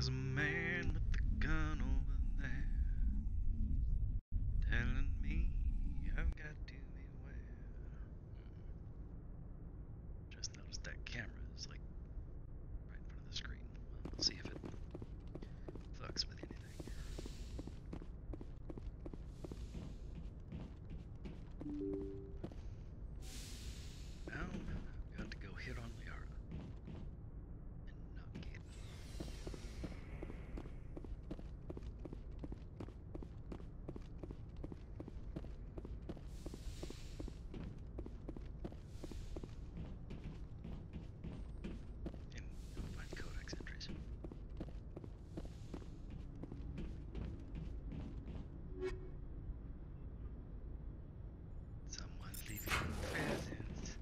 There's a man with a gun over there telling me I've got to beware. Hmm. Just noticed that camera is like right in front of the screen. Well, we'll see if it fucks with anything. Now, I've got to go hit on Liara. And not Kaidan. And find codex entries. Someone leaving presents.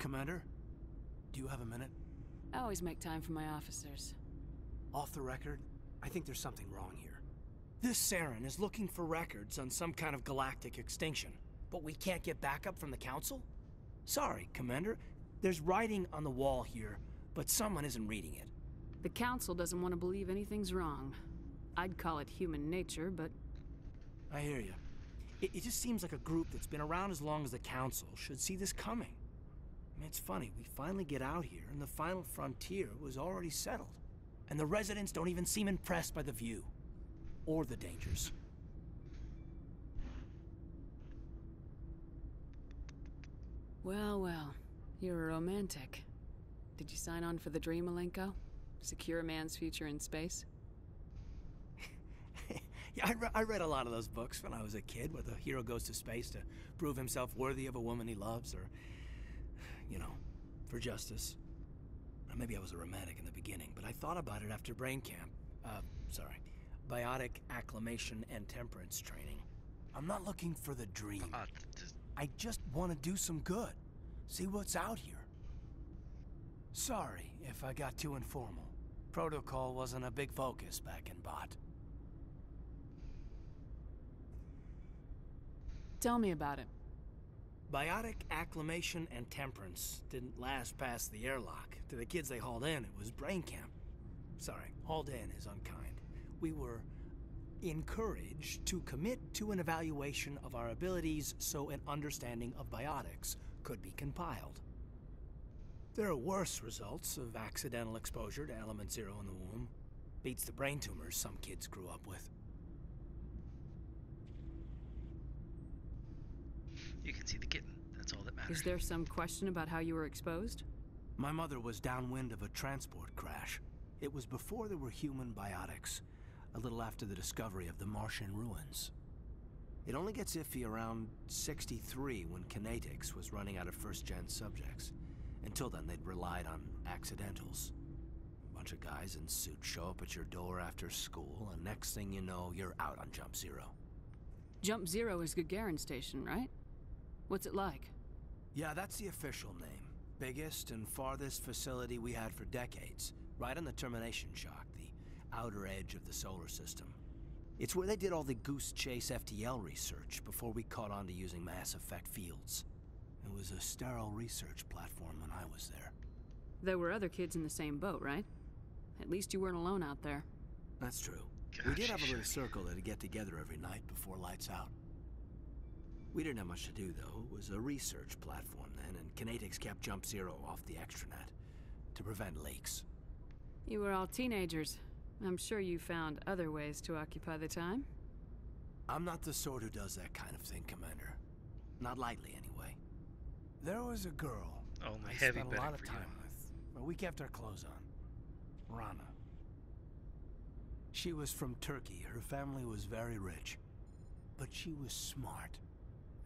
Commander, do you have a minute? I always make time for my officers. Off the record, I think there's something wrong here. This Saren is looking for records on some kind of galactic extinction, but we can't get backup from the Council? Sorry, Commander. There's writing on the wall here, but someone isn't reading it. The Council doesn't want to believe anything's wrong. I'd call it human nature, but I hear you. It, it just seems like a group that's been around as long as the Council should see this coming. It's funny, we finally get out here, and the final frontier was already settled. And the residents don't even seem impressed by the view. Or the dangers. well, well. You're a romantic. Did you sign on for the dream, Alenko? Secure a man's future in space? yeah, I, re- I read a lot of those books when I was a kid, where the hero goes to space to prove himself worthy of a woman he loves, or, you know, for justice. Or maybe I was a romantic in the beginning, but I thought about it after brain camp. Uh, sorry. Biotic acclimation and temperance training. I'm not looking for the dream. Just I just want to do some good. See what's out here. Sorry if I got too informal. Protocol wasn't a big focus back in BAaT. Tell me about it. Biotic acclimation and temperance didn't last past the airlock. To the kids they hauled in, it was brain camp. Sorry, hauled in is unkind. We were encouraged to commit to an evaluation of our abilities so an understanding of biotics could be compiled. There are worse results of accidental exposure to element zero in the womb. Beats the brain tumors some kids grew up with. You can see the kitten. That's all that matters. Is there some question about how you were exposed? My mother was downwind of a transport crash. It was before there were human biotics, a little after the discovery of the Martian ruins. It only gets iffy around 63 when Conatix was running out of first gen subjects. Until then, they'd relied on accidentals. A bunch of guys in suits show up at your door after school, and next thing you know, you're out on Jump Zero. Jump Zero is Gagarin Station, right? What's it like? Yeah, that's the official name. Biggest and farthest facility we had for decades, right on the termination shock, the outer edge of the solar system. It's where they did all the Goose Chase FTL research before we caught on to using mass effect fields. It was a sterile research platform when I was there. There were other kids in the same boat, right? At least you weren't alone out there. That's true. we did have a little circle that'd get together every night before lights out. We didn't have much to do, though. It was a research platform then, and Conatix kept Jump Zero off the extranet to prevent leaks. You were all teenagers. I'm sure you found other ways to occupy the time. I'm not the sort who does that kind of thing, Commander. Not lightly, anyway. There was a girl Only I heavy spent a lot of time you. with, but we kept our clothes on. Rahna. She was from Turkey. Her family was very rich. But she was smart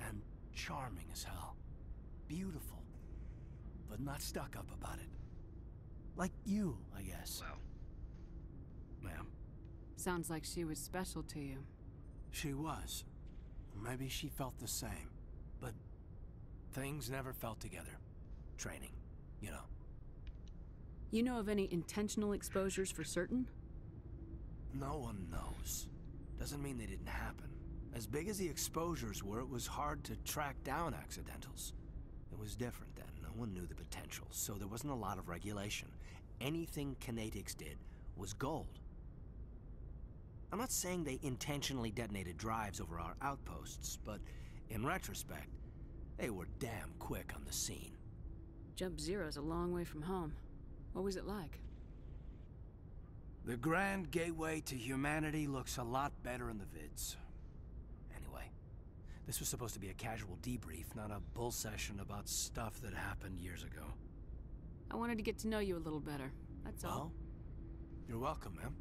and charming as hell. Beautiful, but not stuck up about it. Like you, I guess. Wow. Ma'am. Sounds like she was special to you. She was. Maybe she felt the same. But things never felt together. Training, you know. You know of any intentional exposures for certain? No one knows. Doesn't mean they didn't happen. As big as the exposures were, it was hard to track down accidentals. It was different then. No one knew the potential, so there wasn't a lot of regulation. Anything Conatix did was gold. I'm not saying they intentionally detonated drives over our outposts, but in retrospect, they were damn quick on the scene. Jump Zero's a long way from home. What was it like? The Grand Gateway to Humanity looks a lot better in the vids. Anyway, this was supposed to be a casual debrief, not a bull session about stuff that happened years ago. I wanted to get to know you a little better. That's all. You're welcome, ma'am.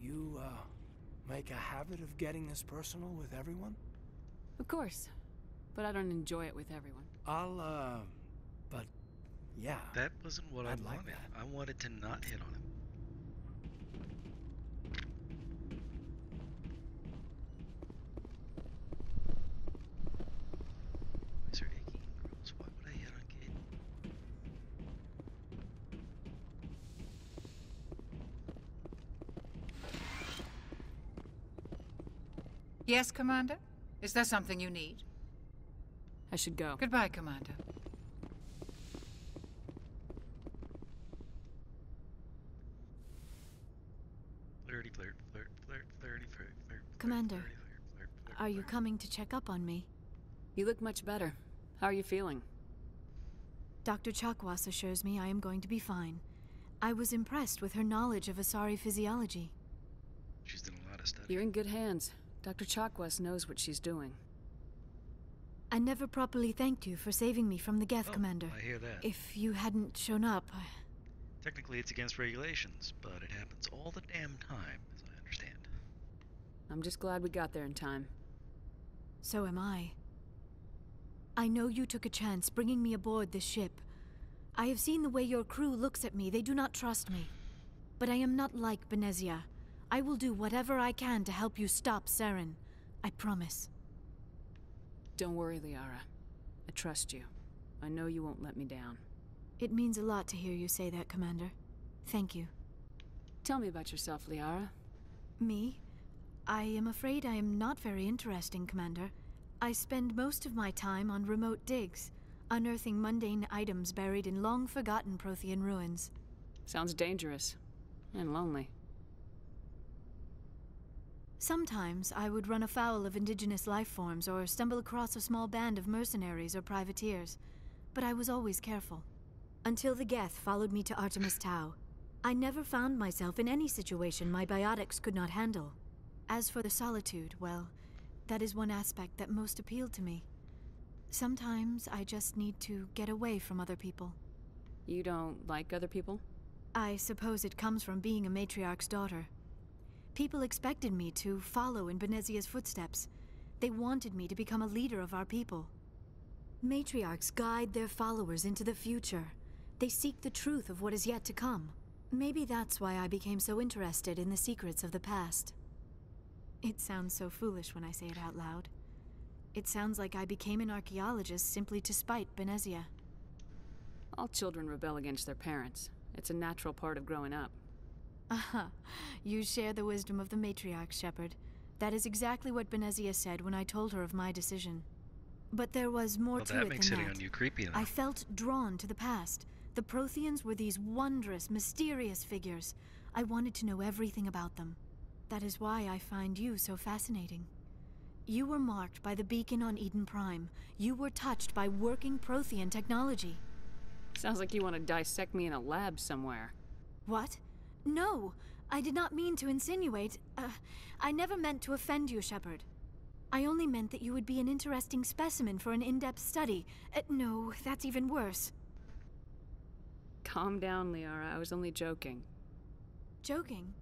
You, uh, make a habit of getting this personal with everyone? Of course. But I don't enjoy it with everyone. I'll, uh, but, yeah. That wasn't what I I'd like wanted. that. I wanted to not hit on him. Yes, Commander? Is there something you need? I should go. Goodbye, Commander. Flirty, flirt, flirt, flirt, flirty, flirt, flirt. flirt, Commander, Are you coming to check up on me? You look much better. How are you feeling? Dr. Chakwas assures me I am going to be fine. I was impressed with her knowledge of Asari physiology. She's done a lot of study. You're in good hands. Dr. Chakwas knows what she's doing. I never properly thanked you for saving me from the Geth, Oh, Commander. I hear that. If you hadn't shown up, I... Technically, it's against regulations, but it happens all the damn time, as I understand. I'm just glad we got there in time. so am I. I know you took a chance bringing me aboard this ship. I have seen the way your crew looks at me. They do not trust me. But I am not like Benezia. I will do whatever I can to help you stop Saren. I promise. Don't worry, Liara. I trust you. I know you won't let me down. It means a lot to hear you say that, Commander. Thank you. Tell me about yourself, Liara. Me? I am afraid I am not very interesting, Commander. I spend most of my time on remote digs, unearthing mundane items buried in long forgotten Prothean ruins. Sounds dangerous. And lonely. Sometimes I would run afoul of indigenous life forms or stumble across a small band of mercenaries or privateers, but I was always careful. Until the Geth followed me to Artemis Tau. I never found myself in any situation my biotics could not handle. As for the solitude, well, that is one aspect that most appealed to me. Sometimes I just need to get away from other people. You don't like other people? I suppose it comes from being a matriarch's daughter. People expected me to follow in Benezia's footsteps. They wanted me to become a leader of our people. Matriarchs guide their followers into the future. They seek the truth of what is yet to come. Maybe that's why I became so interested in the secrets of the past. It sounds so foolish when I say it out loud. It sounds like I became an archaeologist simply to spite Benezia. All children rebel against their parents. It's a natural part of growing up. Aha, you share the wisdom of the matriarch, Shepard. That is exactly what Benezia said when I told her of my decision. But there was more well, to that it makes than hitting that. on you creepy enough. I felt drawn to the past. The Protheans were these wondrous, mysterious figures. I wanted to know everything about them. That is why I find you so fascinating. You were marked by the beacon on Eden Prime. You were touched by working Prothean technology. Sounds like you want to dissect me in a lab somewhere. What? No, I did not mean to insinuate. Uh, I never meant to offend you, Shepard. I only meant that you would be an interesting specimen for an in depth study. Uh, no, that's even worse. Calm down, Liara. I was only joking. Joking?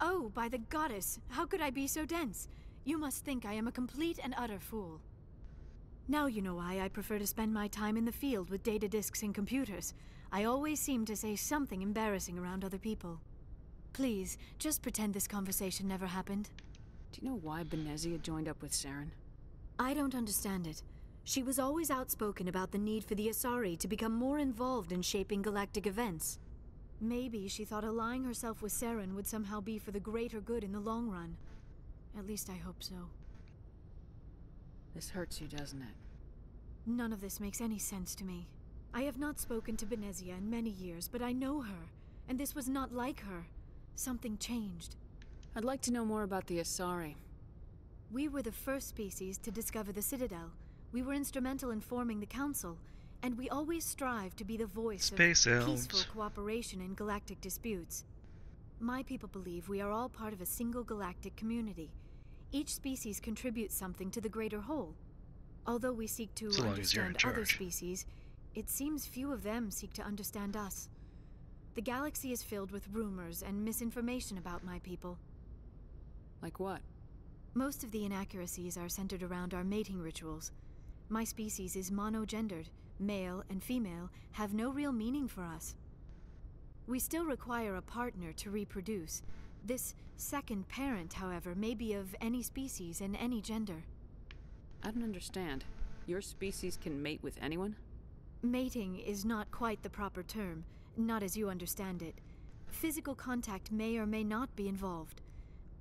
Oh, by the goddess, how could I be so dense? You must think I am a complete and utter fool. Now you know why I prefer to spend my time in the field with data disks and computers. I always seem to say something embarrassing around other people. Please, just pretend this conversation never happened. Do you know why Benezia joined up with Saren? I don't understand it. She was always outspoken about the need for the Asari to become more involved in shaping galactic events. Maybe she thought allying herself with Saren would somehow be for the greater good in the long run. At least I hope so. This hurts you, doesn't it? None of this makes any sense to me. I have not spoken to Benezia in many years, but I know her, and this was not like her. Something changed. I'd like to know more about the Asari. We were the first species to discover the Citadel. We were instrumental in forming the Council, and we always strive to be the voice Space of elves. peaceful cooperation in galactic disputes. My people believe we are all part of a single galactic community. Each species contributes something to the greater whole. Although we seek to So long as you're in understand other species, it seems few of them seek to understand us. The galaxy is filled with rumors and misinformation about my people. Like what? Most of the inaccuracies are centered around our mating rituals. My species is monogendered. Male and female have no real meaning for us. We still require a partner to reproduce. This second parent, however, may be of any species and any gender. I don't understand. Your species can mate with anyone? Mating is not quite the proper term, not as you understand it. Physical contact may or may not be involved,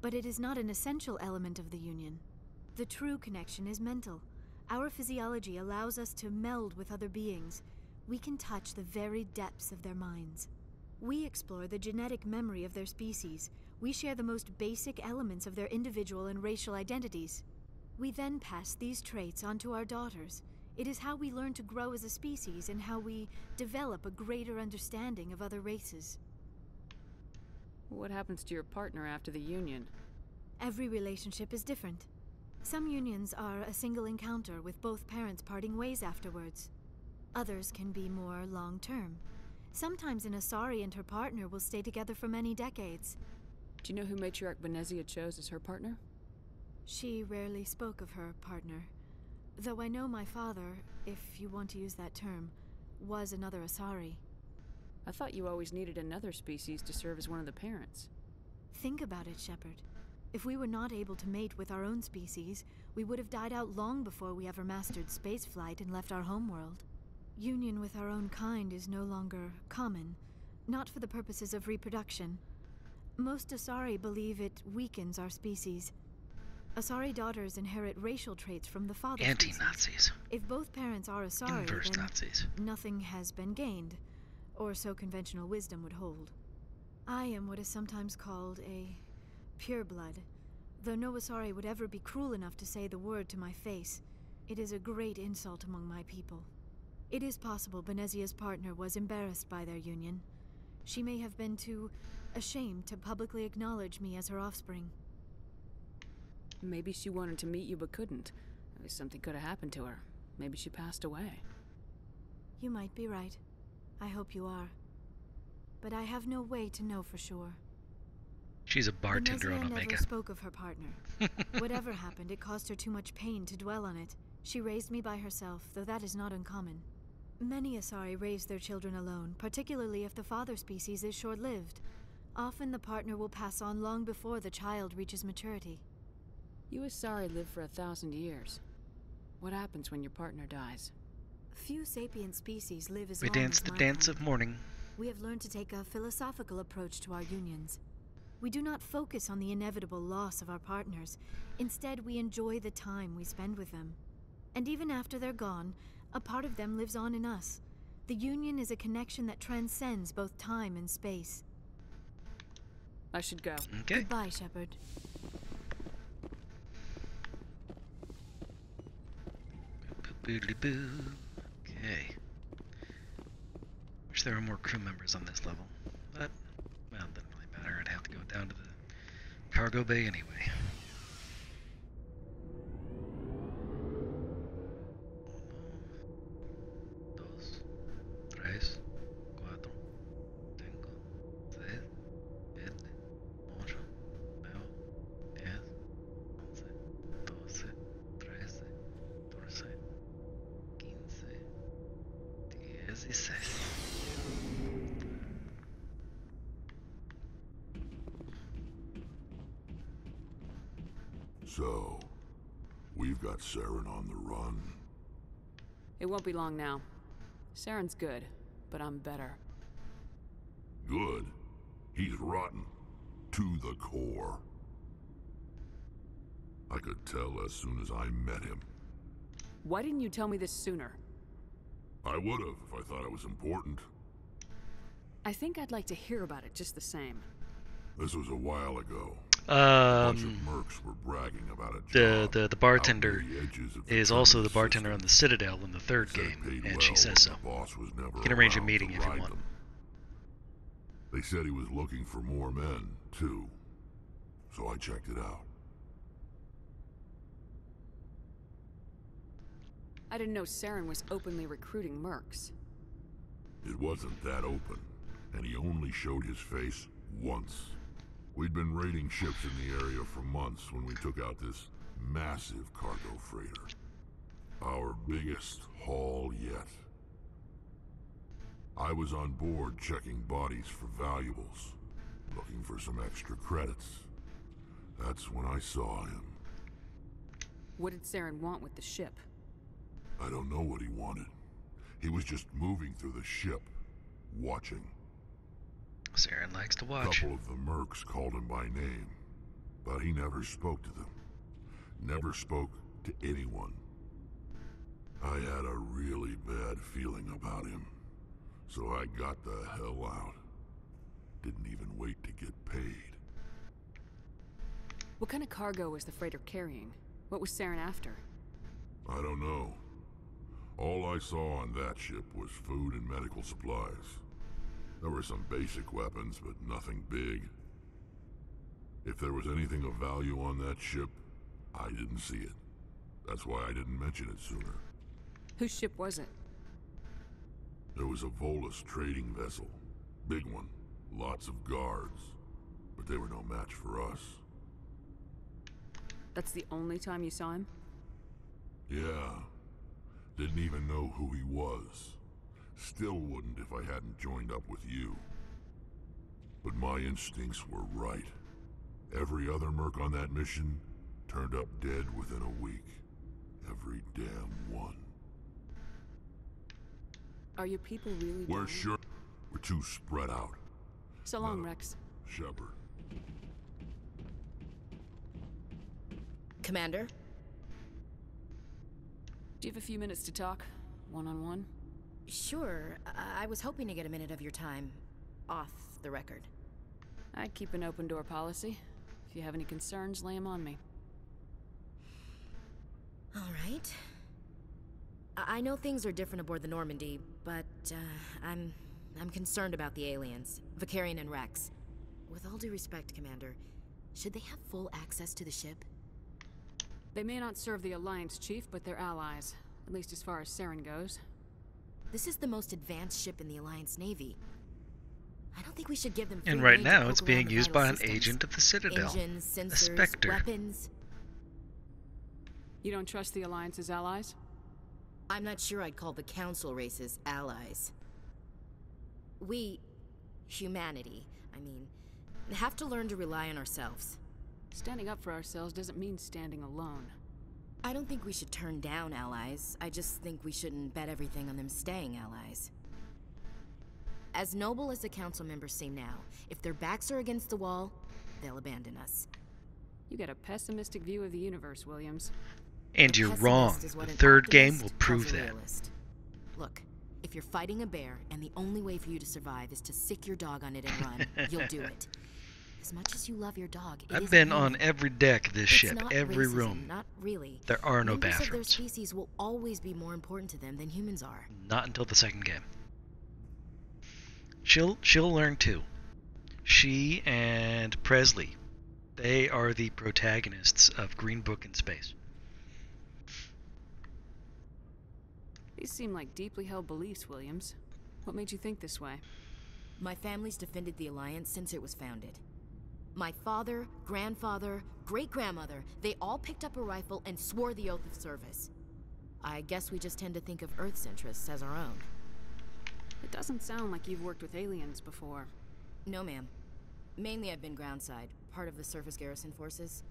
but it is not an essential element of the union. The true connection is mental. Our physiology allows us to meld with other beings. We can touch the very depths of their minds. We explore the genetic memory of their species. We share the most basic elements of their individual and racial identities. We then pass these traits on to our daughters. It is how we learn to grow as a species and how we develop a greater understanding of other races. What happens to your partner after the union? Every relationship is different. Some unions are a single encounter with both parents parting ways afterwards. Others can be more long term. Sometimes an Asari and her partner will stay together for many decades. Do you know who Matriarch Benezia chose as her partner? She rarely spoke of her partner. Though I know my father, if you want to use that term, was another Asari. I thought you always needed another species to serve as one of the parents. Think about it, Shepard. If we were not able to mate with our own species, we would have died out long before we ever mastered spaceflight and left our homeworld. Union with our own kind is no longer common, not for the purposes of reproduction. Most Asari believe it weakens our species. Asari daughters inherit racial traits from the father Anti-Nazis. If both parents are Asari, Inverse then Nazis. nothing has been gained, or so conventional wisdom would hold. I am what is sometimes called a pureblood. Though no Asari would ever be cruel enough to say the word to my face, it is a great insult among my people. It is possible Benezia's partner was embarrassed by their union. She may have been too ashamed to publicly acknowledge me as her offspring. Maybe she wanted to meet you but couldn't. Maybe something could have happened to her. Maybe she passed away. You might be right. I hope you are. But I have no way to know for sure. She's a bartender Benezia on never spoke of her partner. Whatever happened, it caused her too much pain to dwell on it. She raised me by herself, though that is not uncommon. Many Asari raise their children alone, particularly if the father species is short lived. Often the partner will pass on long before the child reaches maturity. You Asari live for a thousand years. What happens when your partner dies? Few sapient species live as we long dance as the my dance kind. of mourning. We have learned to take a philosophical approach to our unions. We do not focus on the inevitable loss of our partners. Instead, we enjoy the time we spend with them. And even after they're gone, a part of them lives on in us. The union is a connection that transcends both time and space. I should go. Okay. Goodbye, Shepard. Boodly boo. Okay. Wish there were more crew members on this level. But, well, it doesn't really matter. I'd have to go down to the cargo bay anyway. Won't be long now. Saren's good, but I'm better. Good. He's rotten. To the core. I could tell as soon as I met him. Why didn't you tell me this sooner? I would have if I thought it was important. I think I'd like to hear about it just the same. This was a while ago. A bunch of Um, mercs were bragging about a the job the the out bartender the edges of the is also the bartender system. on the Citadel in the third Said game, and well, she says so. boss was never You can arrange a meeting if you want. them. They said he was looking for more men, too. So I checked it out. I didn't know Saren was openly recruiting mercs. It wasn't that open, and he only showed his face once. We'd been raiding ships in the area for months when we took out this massive cargo freighter. Our biggest haul yet. I was on board checking bodies for valuables, looking for some extra credits. That's when I saw him. What did Saren want with the ship? I don't know what he wanted. He was just moving through the ship, watching. Saren likes to watch. A watch. couple of the mercs called him by name, but he never spoke to them. Never spoke to anyone. I had a really bad feeling about him, so I got the hell out. Didn't even wait to get paid. What kind of cargo was the freighter carrying? What was Saren after? I don't know. All I saw on that ship was food and medical supplies. There were some basic weapons, but nothing big. If there was anything of value on that ship, I didn't see it. That's why I didn't mention it sooner. Whose ship was it? It was a Volus trading vessel. Big one. Lots of guards. But they were no match for us. That's the only time you saw him? Yeah. Didn't even know who he was. Still wouldn't if I hadn't joined up with you. But my instincts were right. Every other merc on that mission turned up dead within a week. Every damn one. Are your people really We're dying? sure we're too spread out. So long, No. Uh, Wrex. Shepard. Commander? Do you have a few minutes to talk? One on one? Sure. I, I was hoping to get a minute of your time. Off the record. I keep an open door policy. If you have any concerns, lay 'em on me. All right. I, I know things are different aboard the Normandy, but uh, I'm I'm concerned about the aliens, Vakarian and Wrex. With all due respect, Commander, should they have full access to the ship? They may not serve the Alliance, Chief, but they're allies. At least as far as Saren goes. This is the most advanced ship in the Alliance Navy. I don't think we should give them. free And right now, it's being used vital by an systems. agent of the Citadel. Engines, a Spectre. weapons. You don't trust the Alliance's allies? I'm not sure I'd call the Council races allies. We, humanity, I mean, have to learn to rely on ourselves. Standing up for ourselves doesn't mean standing alone. I don't think we should turn down allies. I just think we shouldn't bet everything on them staying allies. As noble as the council members seem now, if their backs are against the wall, they'll abandon us. You got a pessimistic view of the universe, Williams. And you're wrong. The third game will prove that. realist. Look, if you're fighting a bear and the only way for you to survive is to sick your dog on it and run, you'll do it. As much as you love your dog, it I've been human. on every deck of this It's ship, not every racism, room. Not really. There are no Members of their bathrooms. species will always be more important to them than humans are. Not until the second game. She'll she'll learn too. She and Presley, they are the protagonists of Green Book in Space. These seem like deeply held beliefs, Williams. What made you think this way? My family's defended the Alliance since it was founded. My father, grandfather, great grandmother, they all picked up a rifle and swore the oath of service. I guess we just tend to think of Earth's interests as our own. It doesn't sound like you've worked with aliens before. No, ma'am. Mainly I've been groundside, part of the surface garrison forces.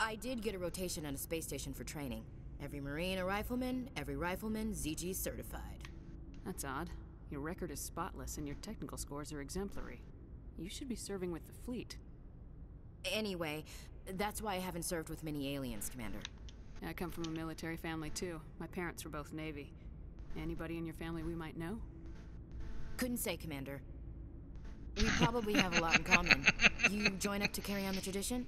I did get a rotation on a space station for training. Every Marine a rifleman, every rifleman ZG certified. That's odd. Your record is spotless and your technical scores are exemplary. You should be serving with the fleet. Anyway, that's why I haven't served with many aliens, Commander. I come from a military family too. My parents were both Navy. Anybody in your family we might know? Couldn't say, Commander. We probably have a lot in common. You join up to carry on the tradition?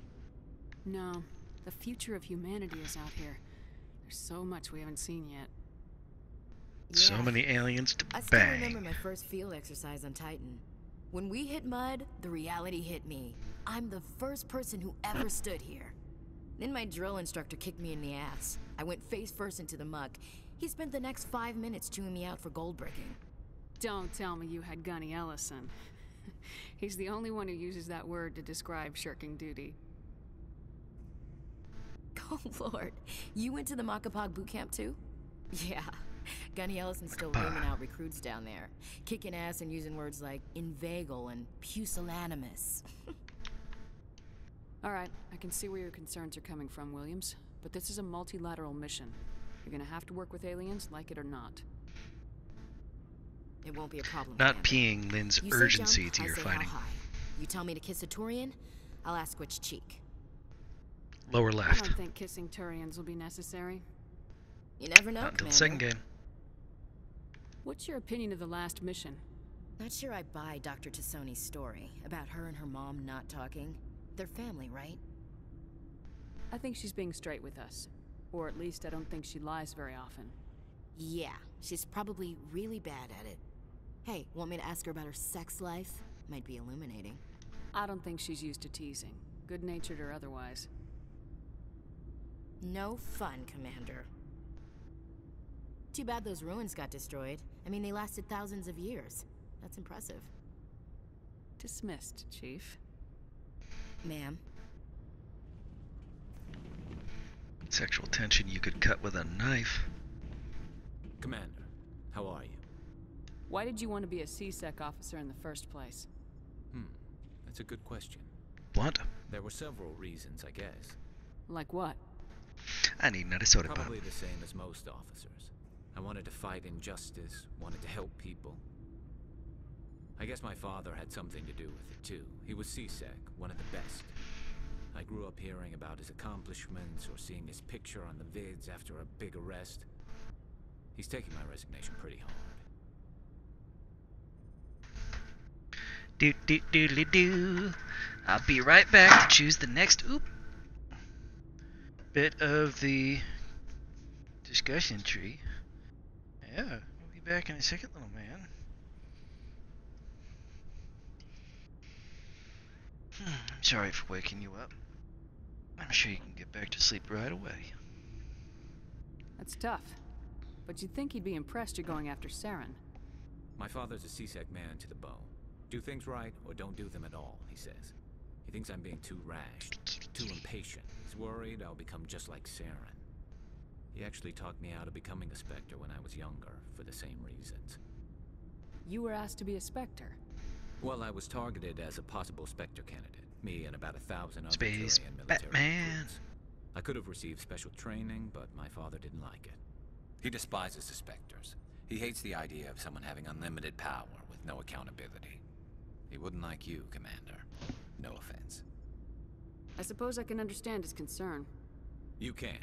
No. The future of humanity is out here. There's so much we haven't seen yet. So many aliens to I still remember my first field exercise on Titan. When we hit mud, the reality hit me. I'm the first person who ever stood here. Then my drill instructor kicked me in the ass. I went face first into the muck. He spent the next five minutes chewing me out for gold bricking. Don't tell me you had Gunny Ellison. He's the only one who uses that word to describe shirking duty. Oh lord, you went to the Macapog boot camp too? Yeah. Gunny Ellison's still rooming out recruits down there, kicking ass and using words like inveigle and pusillanimous. All right, I can see where your concerns are coming from, Williams. But this is a multilateral mission. You're gonna have to work with aliens, like it or not. It won't be a problem. Not peeing Lynn's You say urgency jump, to I your say how fighting. high. You tell me to kiss a Turian, I'll ask which cheek. Lower left. I left. don't think kissing Turians will be necessary. You never know, Not until Commander. the second game. What's your opinion of the last mission? Not sure I buy Dr. T'Soni's story about her and her mom not talking. They're family, right? I think she's being straight with us. Or at least I don't think she lies very often. Yeah, she's probably really bad at it. Hey, want me to ask her about her sex life? Might be illuminating. I don't think she's used to teasing, good natured or otherwise. No fun, Commander. Too bad those ruins got destroyed. I mean, they lasted thousands of years. That's impressive. Dismissed, Chief. Ma'am, Sexual tension you could cut with a knife. Commander, how are you? Why did you want to be a C-Sec officer in the first place? Hmm, that's a good question. What? There were several reasons, I guess. Like what? I need another soda pop. Probably the same as most officers. I wanted to fight injustice, wanted to help people. I guess my father had something to do with it too. He was C-Sec, one of the best. I grew up hearing about his accomplishments or seeing his picture on the vids after a big arrest. He's taking my resignation pretty hard. Do do do do do. I'll be right back to choose the next oop bit of the discussion tree. Yeah, we'll be back in a second, little man. I'm sorry for waking you up. I'm sure you can get back to sleep right away. That's tough. But you'd think he'd be impressed you're going after Saren. My father's a C-Sec man to the bone. Do things right or don't do them at all, he says. He thinks I'm being too rash, too impatient. He's worried I'll become just like Saren. He actually talked me out of becoming a Spectre when I was younger, for the same reasons. You were asked to be a Spectre. Well, I was targeted as a possible Spectre candidate. Me and about a thousand other Space Turian military Batman. recruits. I could have received special training, but my father didn't like it. He despises the Spectres. He hates the idea of someone having unlimited power with no accountability. He wouldn't like you, Commander. No offense. I suppose I can understand his concern. You can.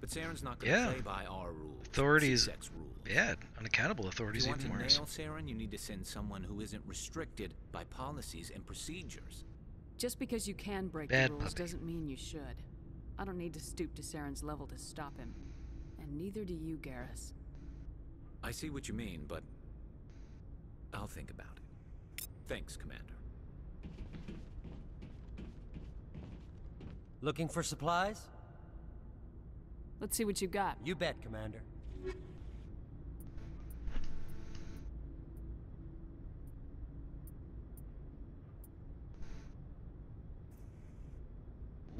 But Saren's not going Yeah. to play by our rules. Authorities- C-Sec's rules. Yeah, unaccountable If authorities you want even to worse. nail Saren, you need to send someone who isn't restricted by policies and procedures. Just because you can break Bad the rules puppy. doesn't mean you should. I don't need to stoop to Saren's level to stop him. And neither do you, Garrus. I see what you mean, but I'll think about it. Thanks, Commander. Looking for supplies? Let's see what you've got. You bet, Commander.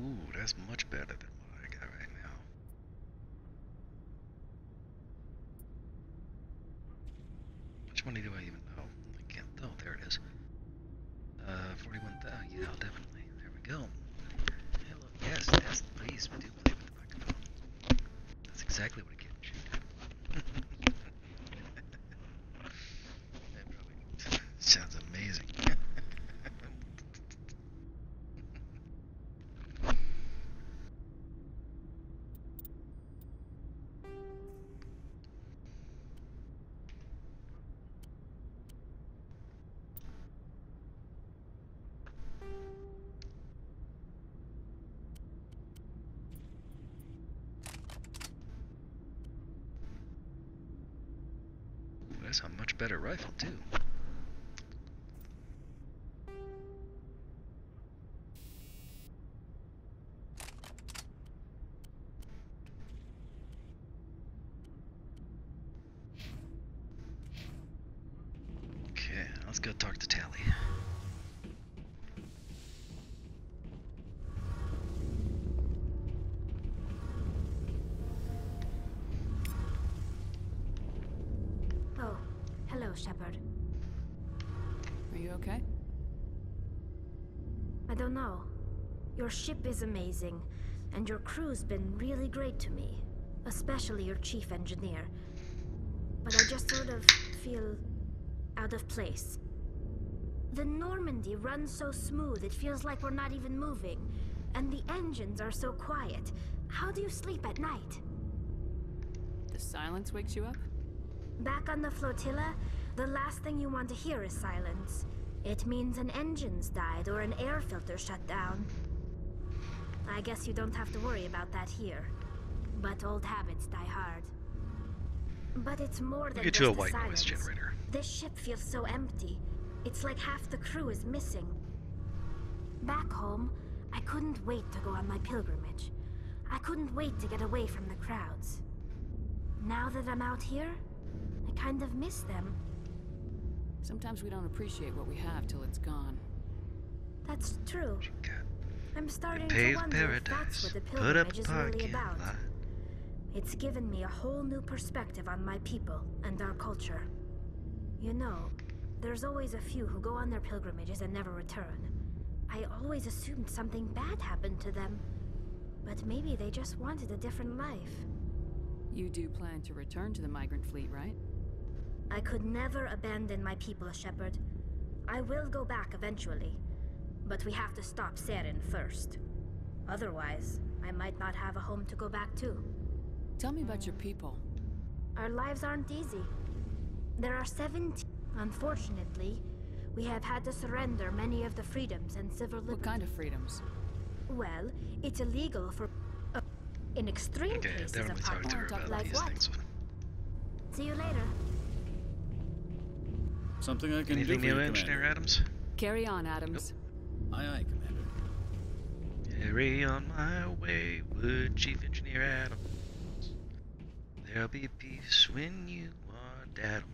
Ooh, that's much better than what I got right now. Which money do I even know? I can't. Oh, there it is. Uh, 41,000. Yeah, definitely. There we go. Hello. Yes, yes, please we do play with the microphone. That's exactly what it gets you. that probably sounds amazing. that's a much better rifle too. Shepard. Are you okay? I don't know. Your ship is amazing, and your crew's been really great to me. Especially your chief engineer. But I just sort of feel out of place. The Normandy runs so smooth it feels like we're not even moving. And the engines are so quiet. How do you sleep at night? The silence wakes you up? Back on the flotilla, the last thing you want to hear is silence. It means an engine's died or an air filter shut down. I guess you don't have to worry about that here. But old habits die hard. But it's more than get just you a white noise generator. This ship feels so empty. It's like half the crew is missing. Back home, I couldn't wait to go on my pilgrimage. I couldn't wait to get away from the crowds. Now that I'm out here, I kind of miss them. Sometimes we don't appreciate what we have till it's gone. That's true. I'm starting to paved wonder if that's what the Put up pilgrimage is really about. lot. It's given me a whole new perspective on my people and our culture. You know, there's always a few who go on their pilgrimages and never return. I always assumed something bad happened to them. But maybe they just wanted a different life. You do plan to return to the migrant fleet, right? I could never abandon my people, Shepard. I will go back eventually. But we have to stop Saren first. Otherwise, I might not have a home to go back to. Tell me about your people. Our lives aren't easy. There are 17. Unfortunately, we have had to surrender many of the freedoms and civil liberties. What kind of freedoms? Well, it's illegal for. Uh, in extreme Okay, cases, definitely talk to her Like what? See you later. Something I can Anything do for new, you, Engineer Commander. Adams? Carry on, Adams. Aye, aye, Commander. Carry on my wayward Chief Engineer Adams. There'll be peace when you are Adams.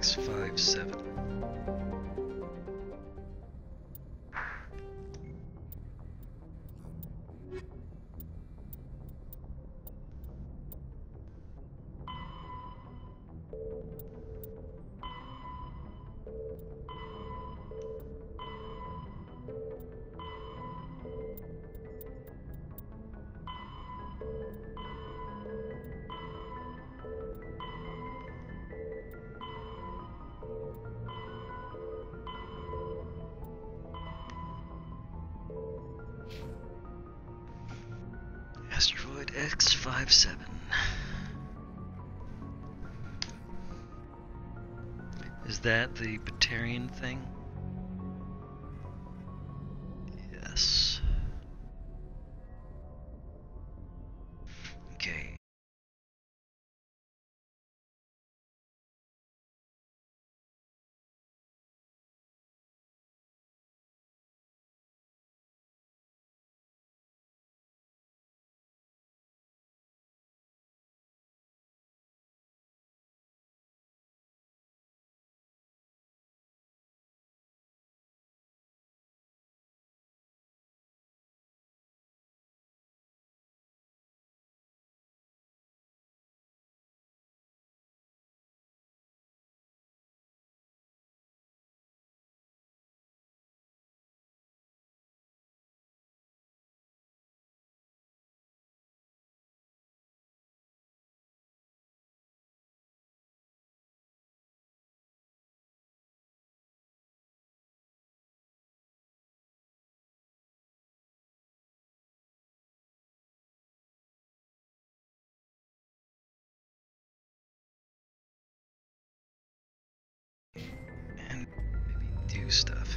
Asteroid X57? Asteroid X57. Is that the Batarian thing? Do stuff.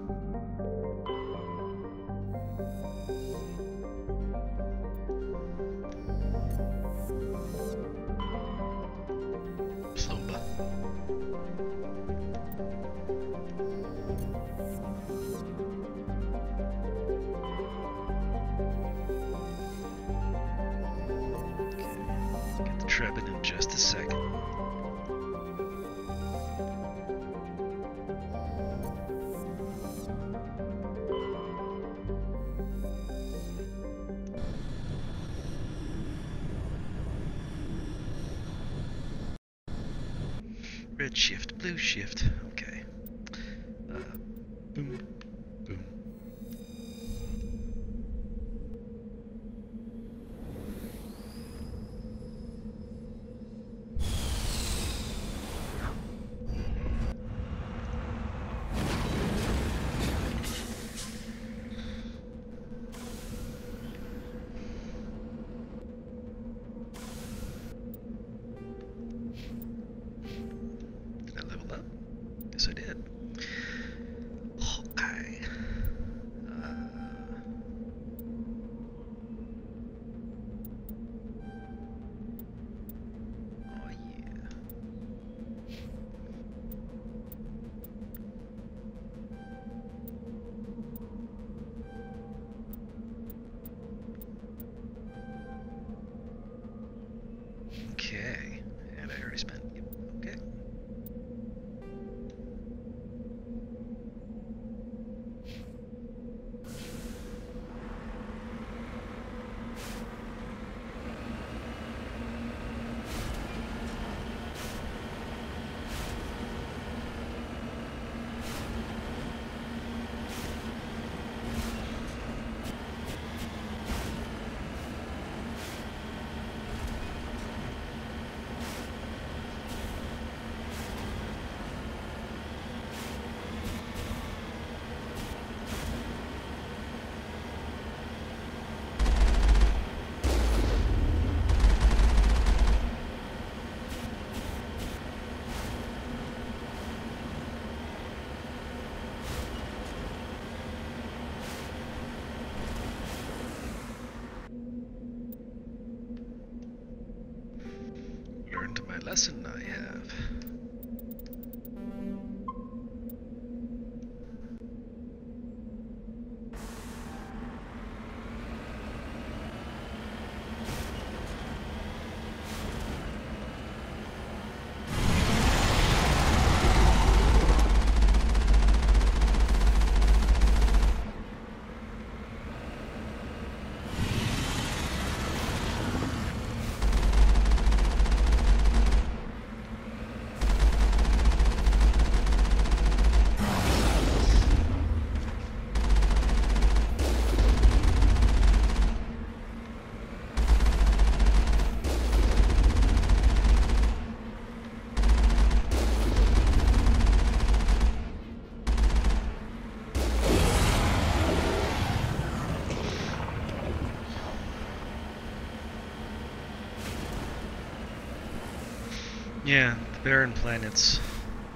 Yeah, the barren planets,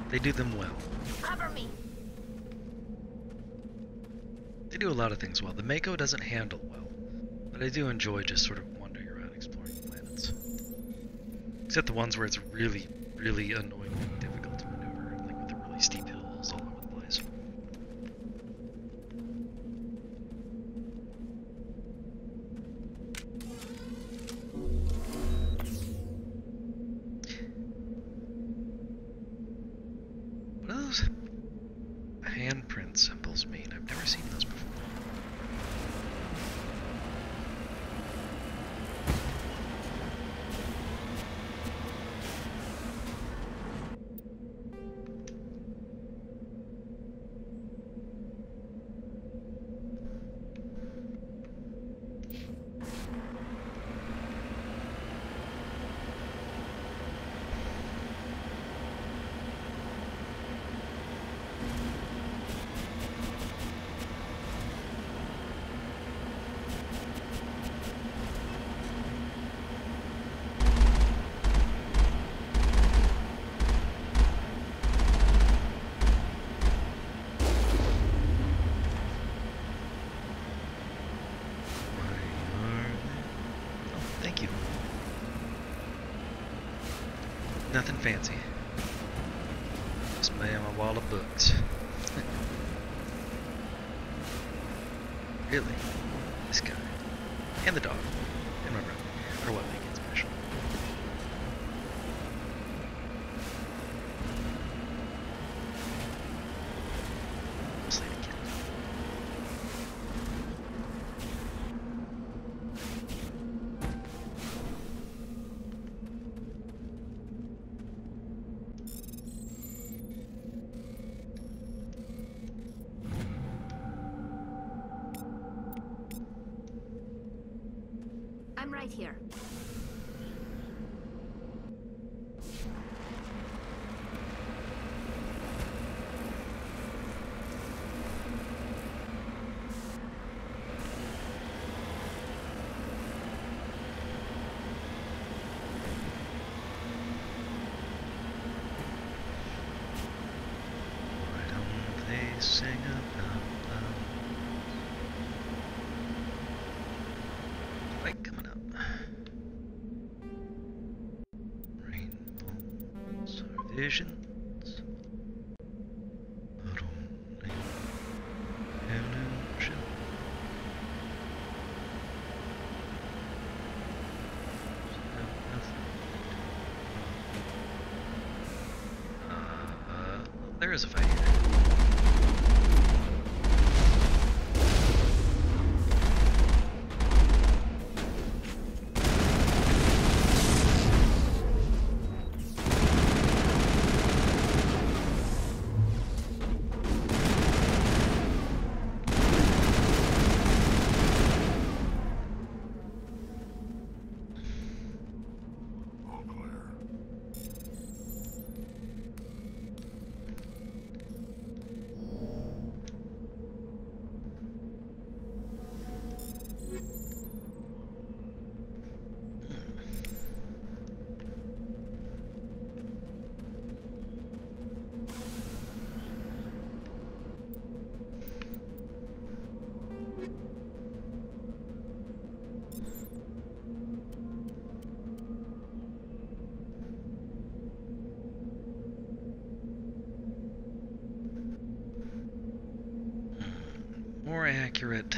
they do them well. Cover me. They do a lot of things well. The Mako doesn't handle well, but I do enjoy just sort of wandering around exploring the planets. Except the ones where it's really, really annoyingly difficult to maneuver, like with the really steep hills all over the place. What do those handprint symbols mean? I've never seen those before. nothing fancy. Me and my wall of books. really? This guy. And the dog. And my brother. Or what make it special. Mostly the kid. I'm right here. Why don't they sing about love? Fight coming up. Illusion. Uh, there is a fight here. Accurate,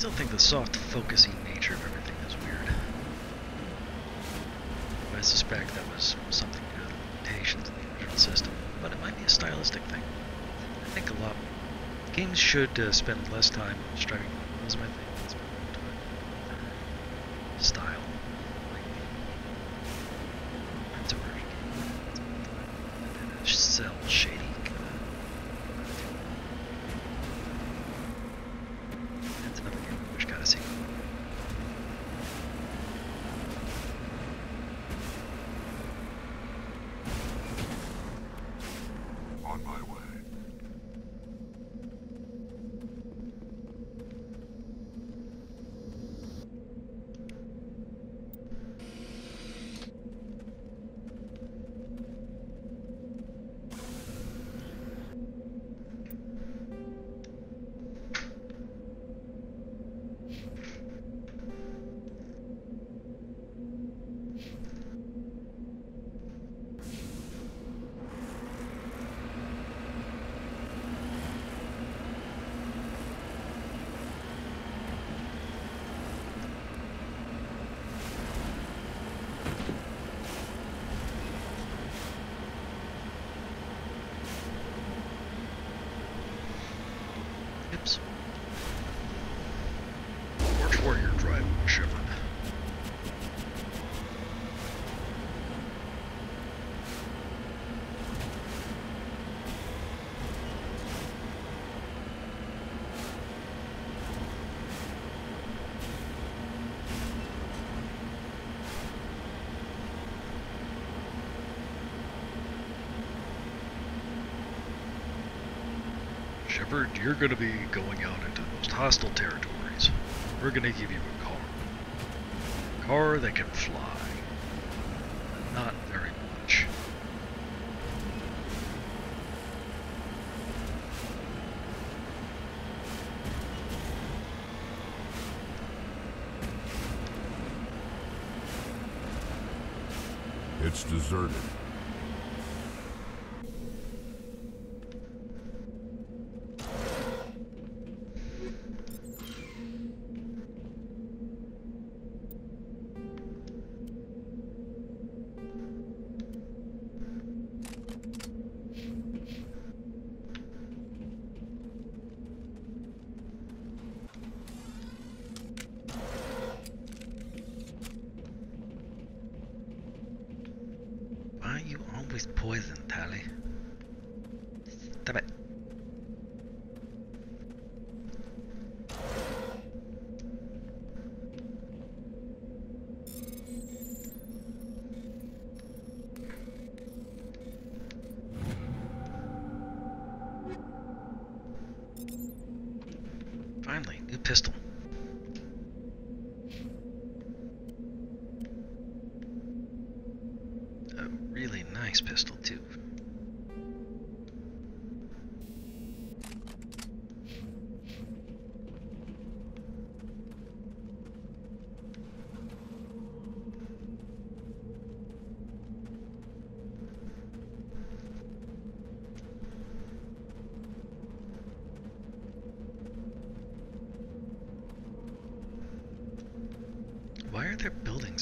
still think the soft focusing nature of everything is weird. I suspect that was something to the limitations of the original system, but it might be a stylistic thing. I think a lot games should uh, spend less time striving for. I think and spend more time on their style. Like that's a version game. Spend time on a cell shady kind of attitude. That's another game which gotta see. On my way. ships. March Warrior Drive, Shepard. Shepard, you're going to be going out into the most hostile territories. We're going to give you a car. A car that can fly. Not very much. It's deserted.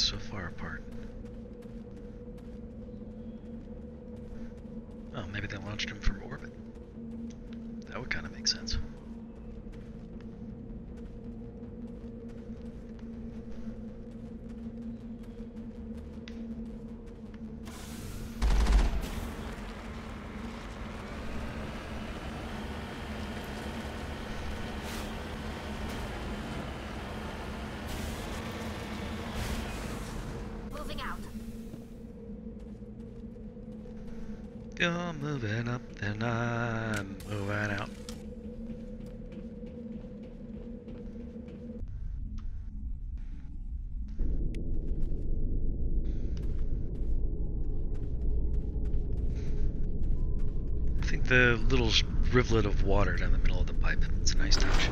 So far apart? Oh, maybe they launched him from orbit. That would kind of make sense. Moving out. Moving up, then I'm moving out. I think the little rivulet of water down the middle of the pipe. It's a nice touch.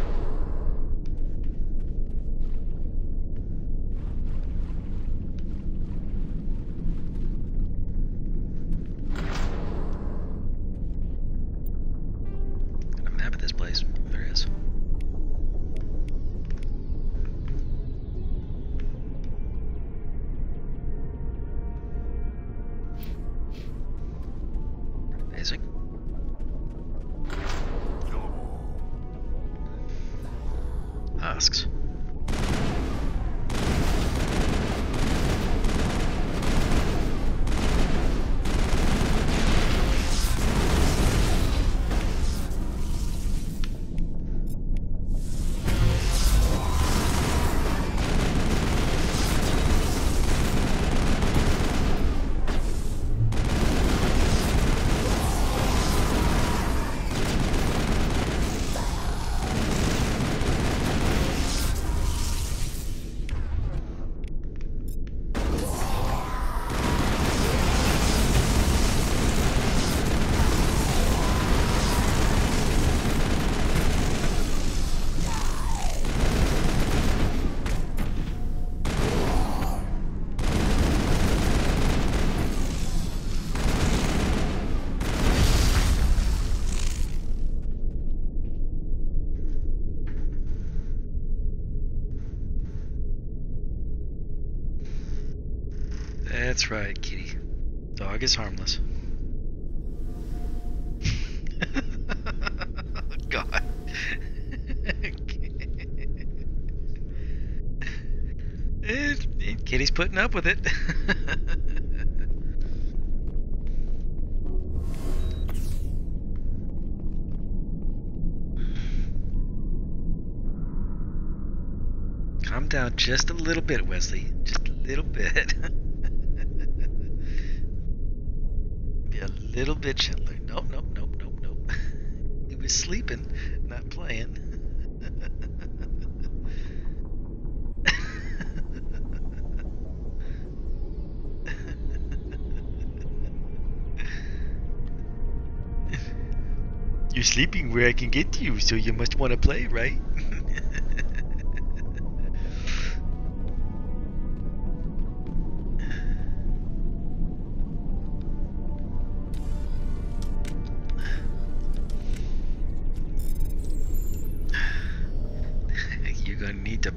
Little bit, Wesley. Just a little bit. Be a little bit gentler. Nope, nope, nope, nope, nope. he was sleeping, not playing. You're sleeping where I can get to you, so you must want to play, right?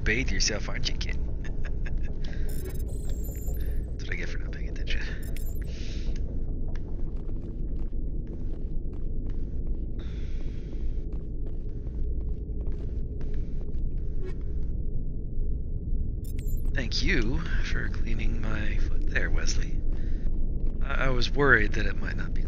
Bathe yourself, aren't you, kid? That's what I get for not paying attention. Thank you for cleaning my foot there, Wesley. I, I was worried that it might not be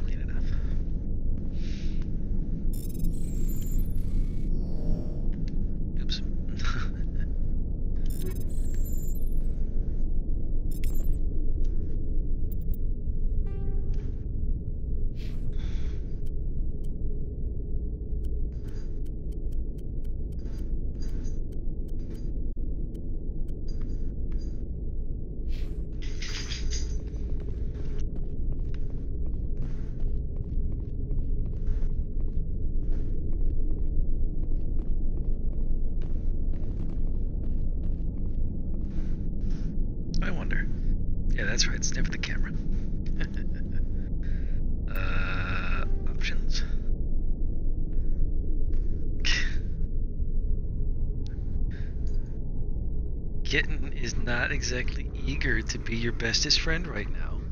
exactly eager to be your bestest friend right now.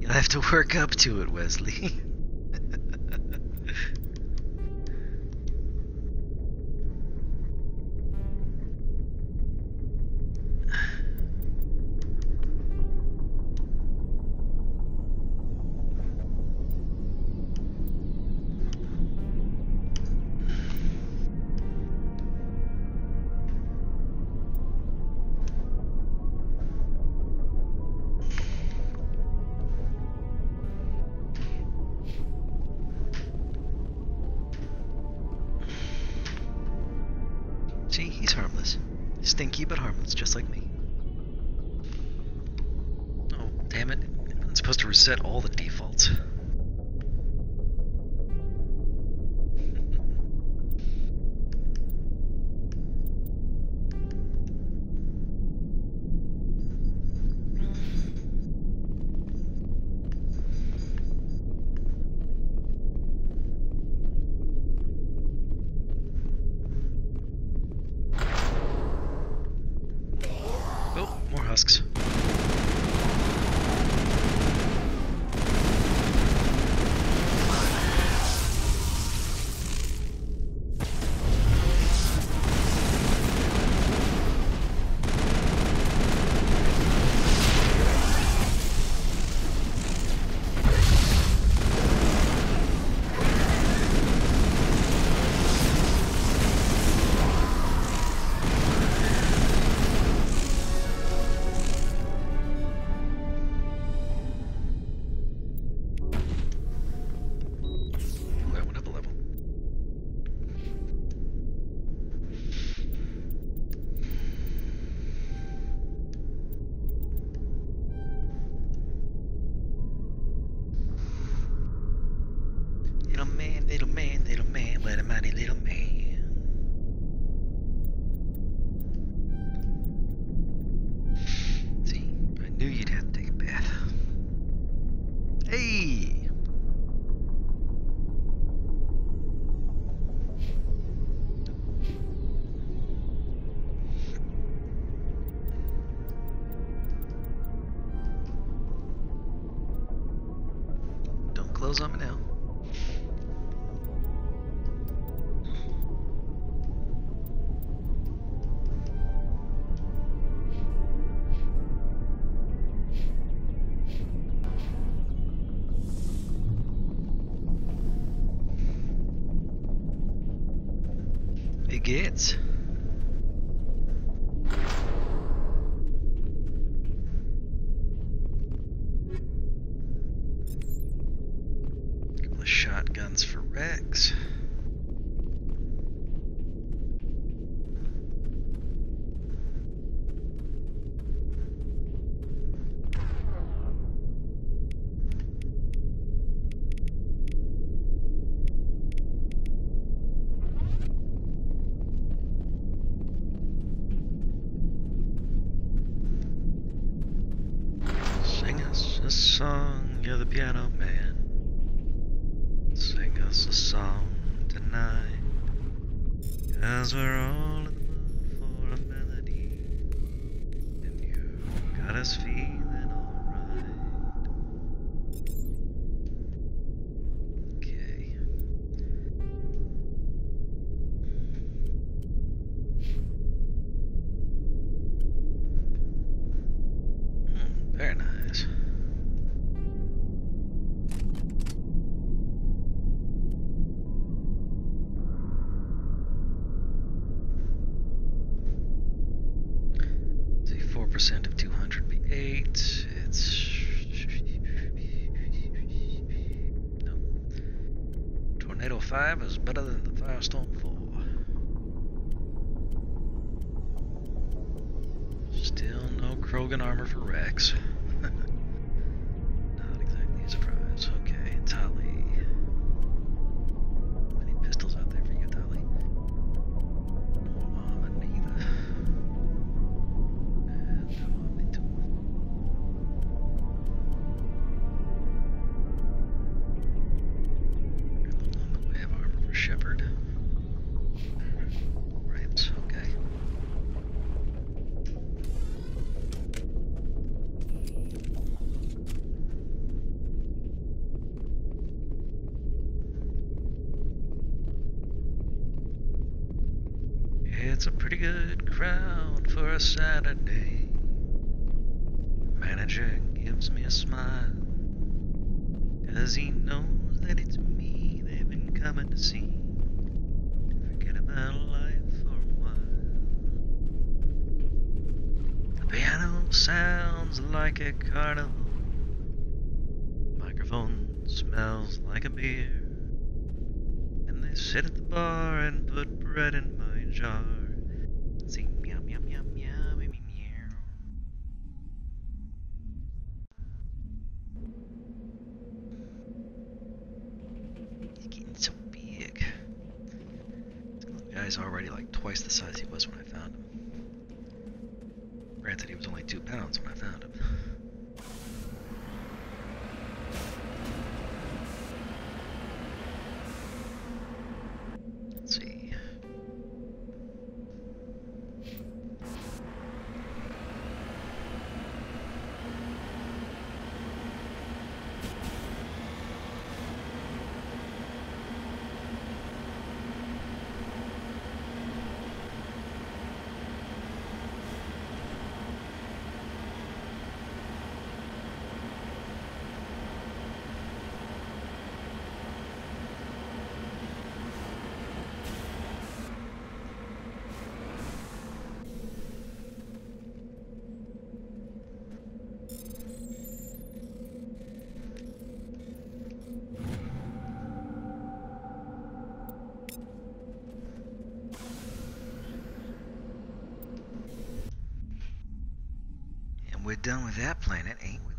You'll have to work up to it, Wesley. just like me. Oh, damn it. I'm supposed to reset all the defaults. Gets. 5 is better than the Firestorm 4. Still no Krogan armor for Wrex. It's a pretty good crowd for a Saturday. Manager gives me a smile. Cause he knows that it's me they've been coming to see. Forget about life for a while. The piano sounds like a carnival. Microphone smells like a beer. And they sit at the bar and put bread in my jar. Only two pounds when I found him. Let's see. And we're done with that planet, ain't we,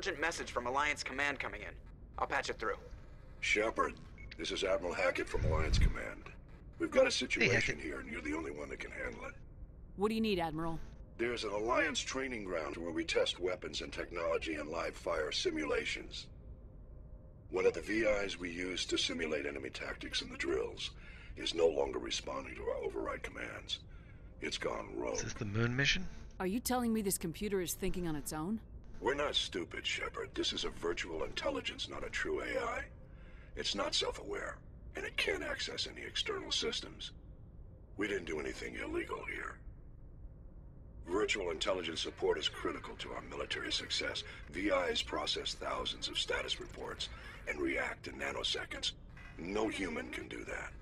urgent message from Alliance Command coming in. I'll patch it through. Shepard, this is Admiral Hackett from Alliance Command. We've got a situation here, and you're the only one that can handle it. What do you need, Admiral? There's an Alliance training ground where we test weapons and technology in live fire simulations. One of the VIs we use to simulate enemy tactics in the drills is no longer responding to our override commands. It's gone rogue. Is this the moon mission? Are you telling me this computer is thinking on its own? We're not stupid, Shepard. This is a virtual intelligence, not a true AI. It's not self-aware, and it can't access any external systems. We didn't do anything illegal here. Virtual intelligence support is critical to our military success. VIs process thousands of status reports and react in nanoseconds. No human can do that.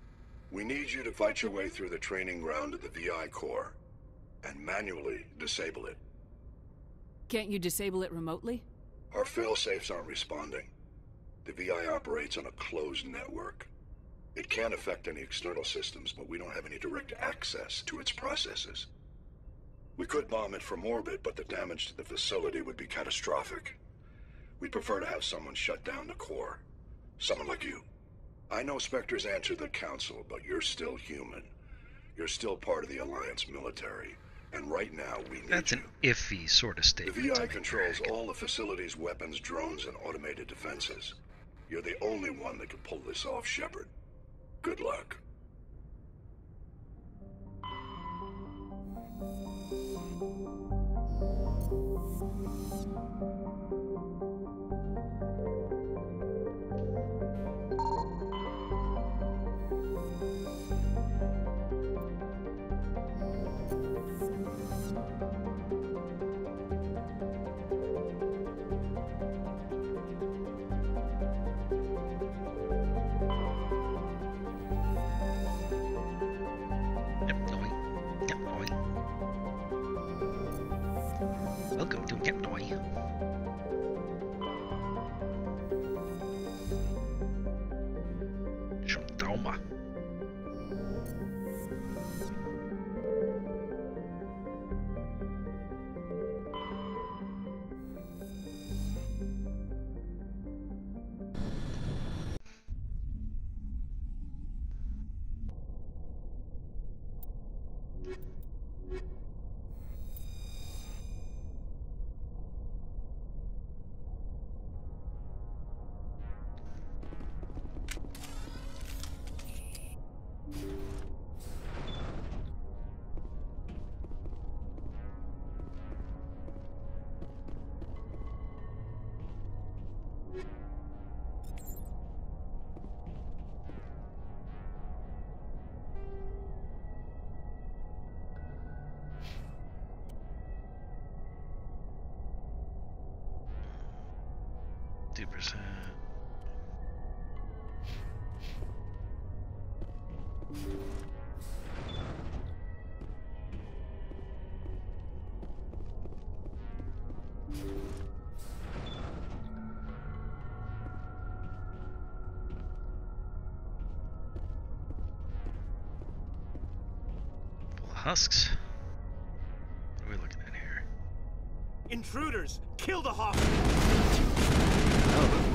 We need you to fight your way through the training ground of the VI core and manually disable it. Can't you disable it remotely? Our failsafes aren't responding. The VI operates on a closed network. It can't affect any external systems, but we don't have any direct access to its processes. We could bomb it from orbit, but the damage to the facility would be catastrophic. We'd prefer to have someone shut down the core. Someone like you. I know Spectres answer the Council, but you're still human. You're still part of the Alliance military. And right now, we need That's you. an iffy sort of statement. The. VI controls all the facility's weapons, drones, and automated defenses. You're the only one that can pull this off, Shepard. Good luck. Two percent. Husks. What are we looking at here? Intruders! Kill the hawk! Oh,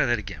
try that again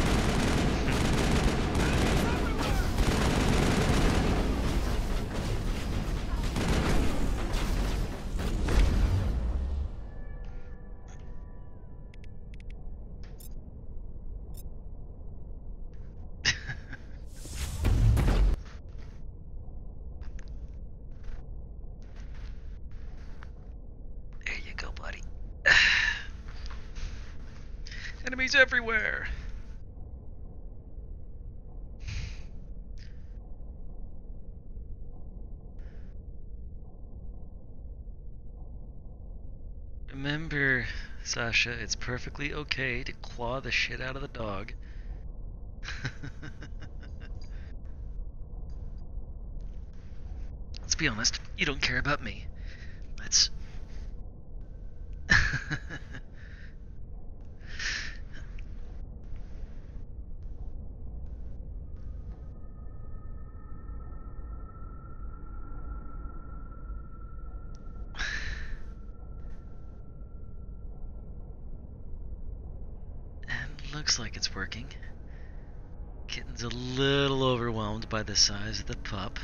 Everywhere. Remember, Sasha, it's perfectly okay to claw the shit out of the dog. Let's be honest, you don't care about me. Let's. And looks like it's working. Kitten's a little overwhelmed by the size of the pup.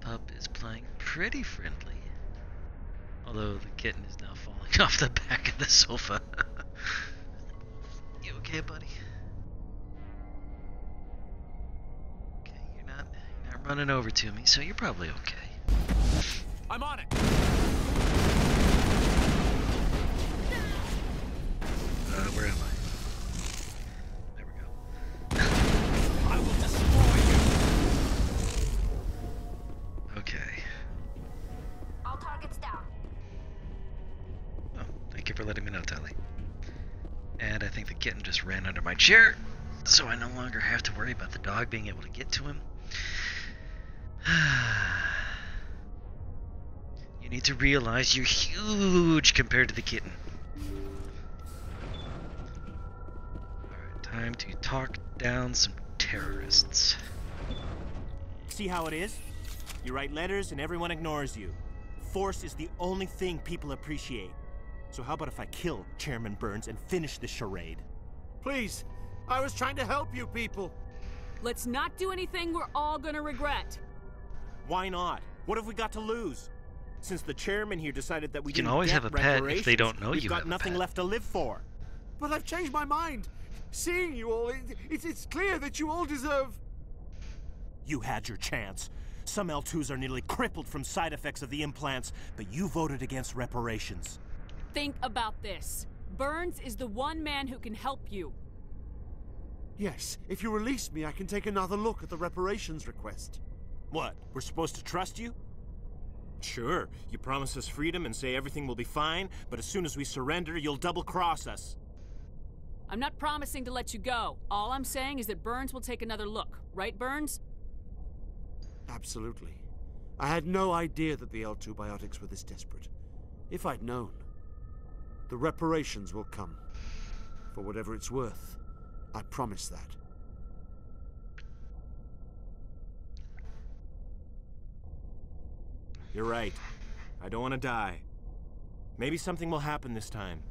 The pup is playing pretty friendly. Although the kitten is now falling off the back of the sofa. you okay, buddy? Okay, you're not you're not running over to me, so you're probably okay. I'm on it! Chair, so I no longer have to worry about the dog being able to get to him. you need to realize you're huge compared to the kitten. Alright, time to talk down some terrorists. See how it is? You write letters and everyone ignores you. Force is the only thing people appreciate. So how about if I kill Chairman Burns and finish this charade? Please, I was trying to help you people. Let's not do anything we're all gonna regret. Why not? What have we got to lose? Since the chairman here decided that we You can didn't always get have a pet if they reparations, don't know we've you got have a nothing pet. left to live for. But I've changed my mind. Seeing you all, it, it's, it's clear that you all deserve. You had your chance. Some L2s are nearly crippled from side effects of the implants, but you voted against reparations. Think about this. Burns is the one man who can help you. Yes, if you release me, I can take another look at the reparations request. What? We're supposed to trust you? Sure, you promise us freedom and say everything will be fine, but as soon as we surrender, you'll double cross us. I'm not promising to let you go. All I'm saying is that Burns will take another look. Right, Burns? Absolutely. I had no idea that the L2 biotics were this desperate. If I'd known. The reparations will come. For whatever it's worth. I promise that. You're right. I don't want to die. Maybe something will happen this time.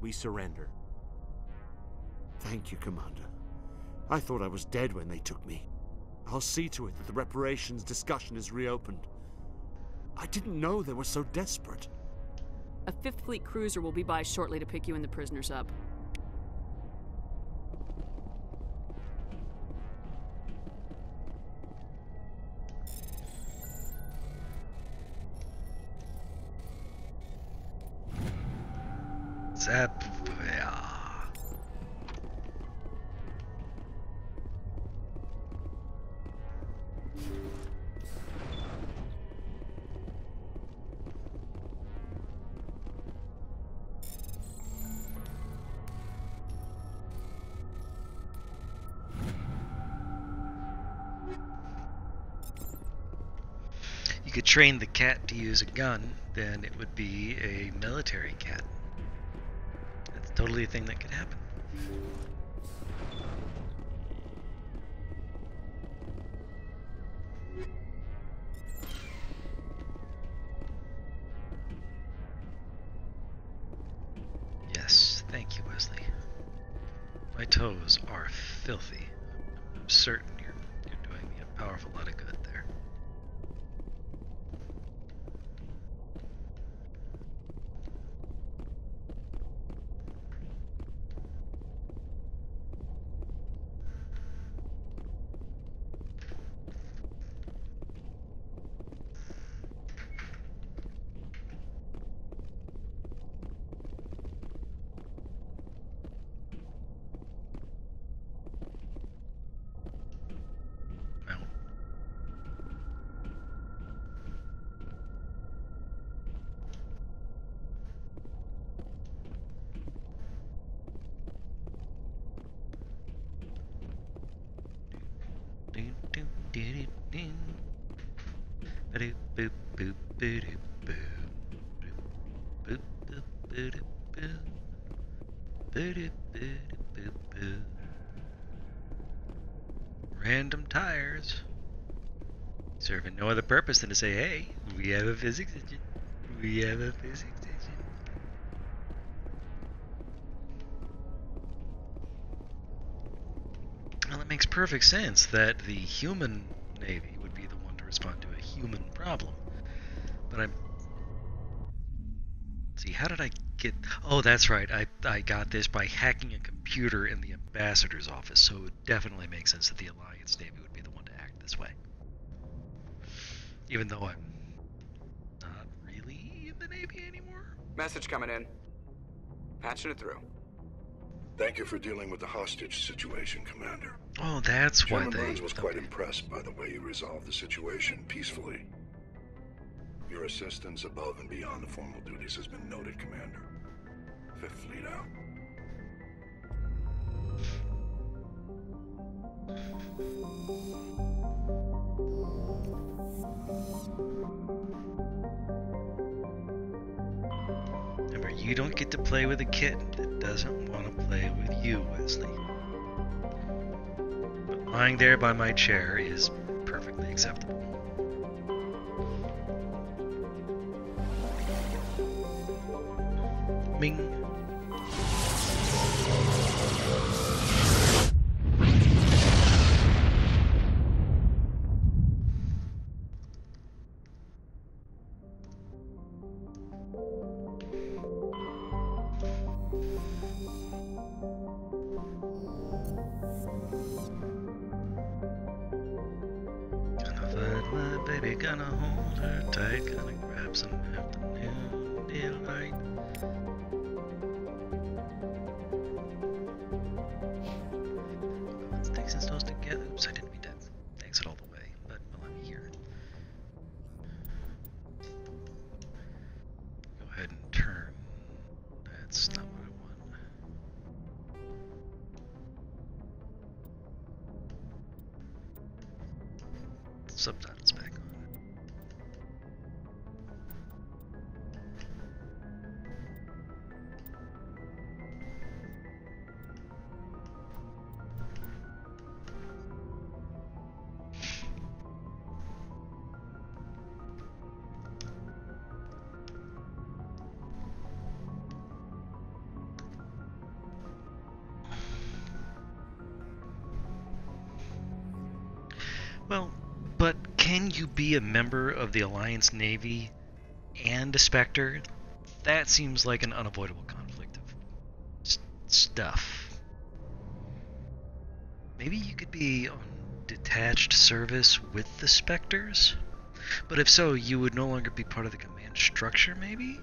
We surrender. Thank you, Commander. I thought I was dead when they took me. I'll see to it that the reparations discussion is reopened. I didn't know they were so desperate. A Fifth Fleet cruiser will be by shortly to pick you and the prisoners up. Zap. Could train the cat to use a gun, then it would be a military cat. That's totally a thing that could happen. Random tires. Serving no other purpose than to say, hey, we have a physics engine. We have a physics engine. Well, it makes perfect sense that the human navy Oh, that's right. I, I got this by hacking a computer in the ambassador's office, so it definitely makes sense that the Alliance Navy would be the one to act this way. Even though I'm not really in the Navy anymore. Message coming in. Patching it through. Thank you for dealing with the hostage situation, Commander. Oh, that's why Chairman they. Burns was quite impressed by the way you resolved the situation peacefully. Your assistance above and beyond the formal duties has been noted, Commander. Fifth out. Remember, you don't get to play with a kitten that doesn't want to play with you, Wesley. But lying there by my chair is perfectly acceptable. Ming. Be a member of the Alliance Navy and a Spectre? That seems like an unavoidable conflict of s- stuff. Maybe you could be on detached service with the Spectres? But if so, you would no longer be part of the command structure, maybe?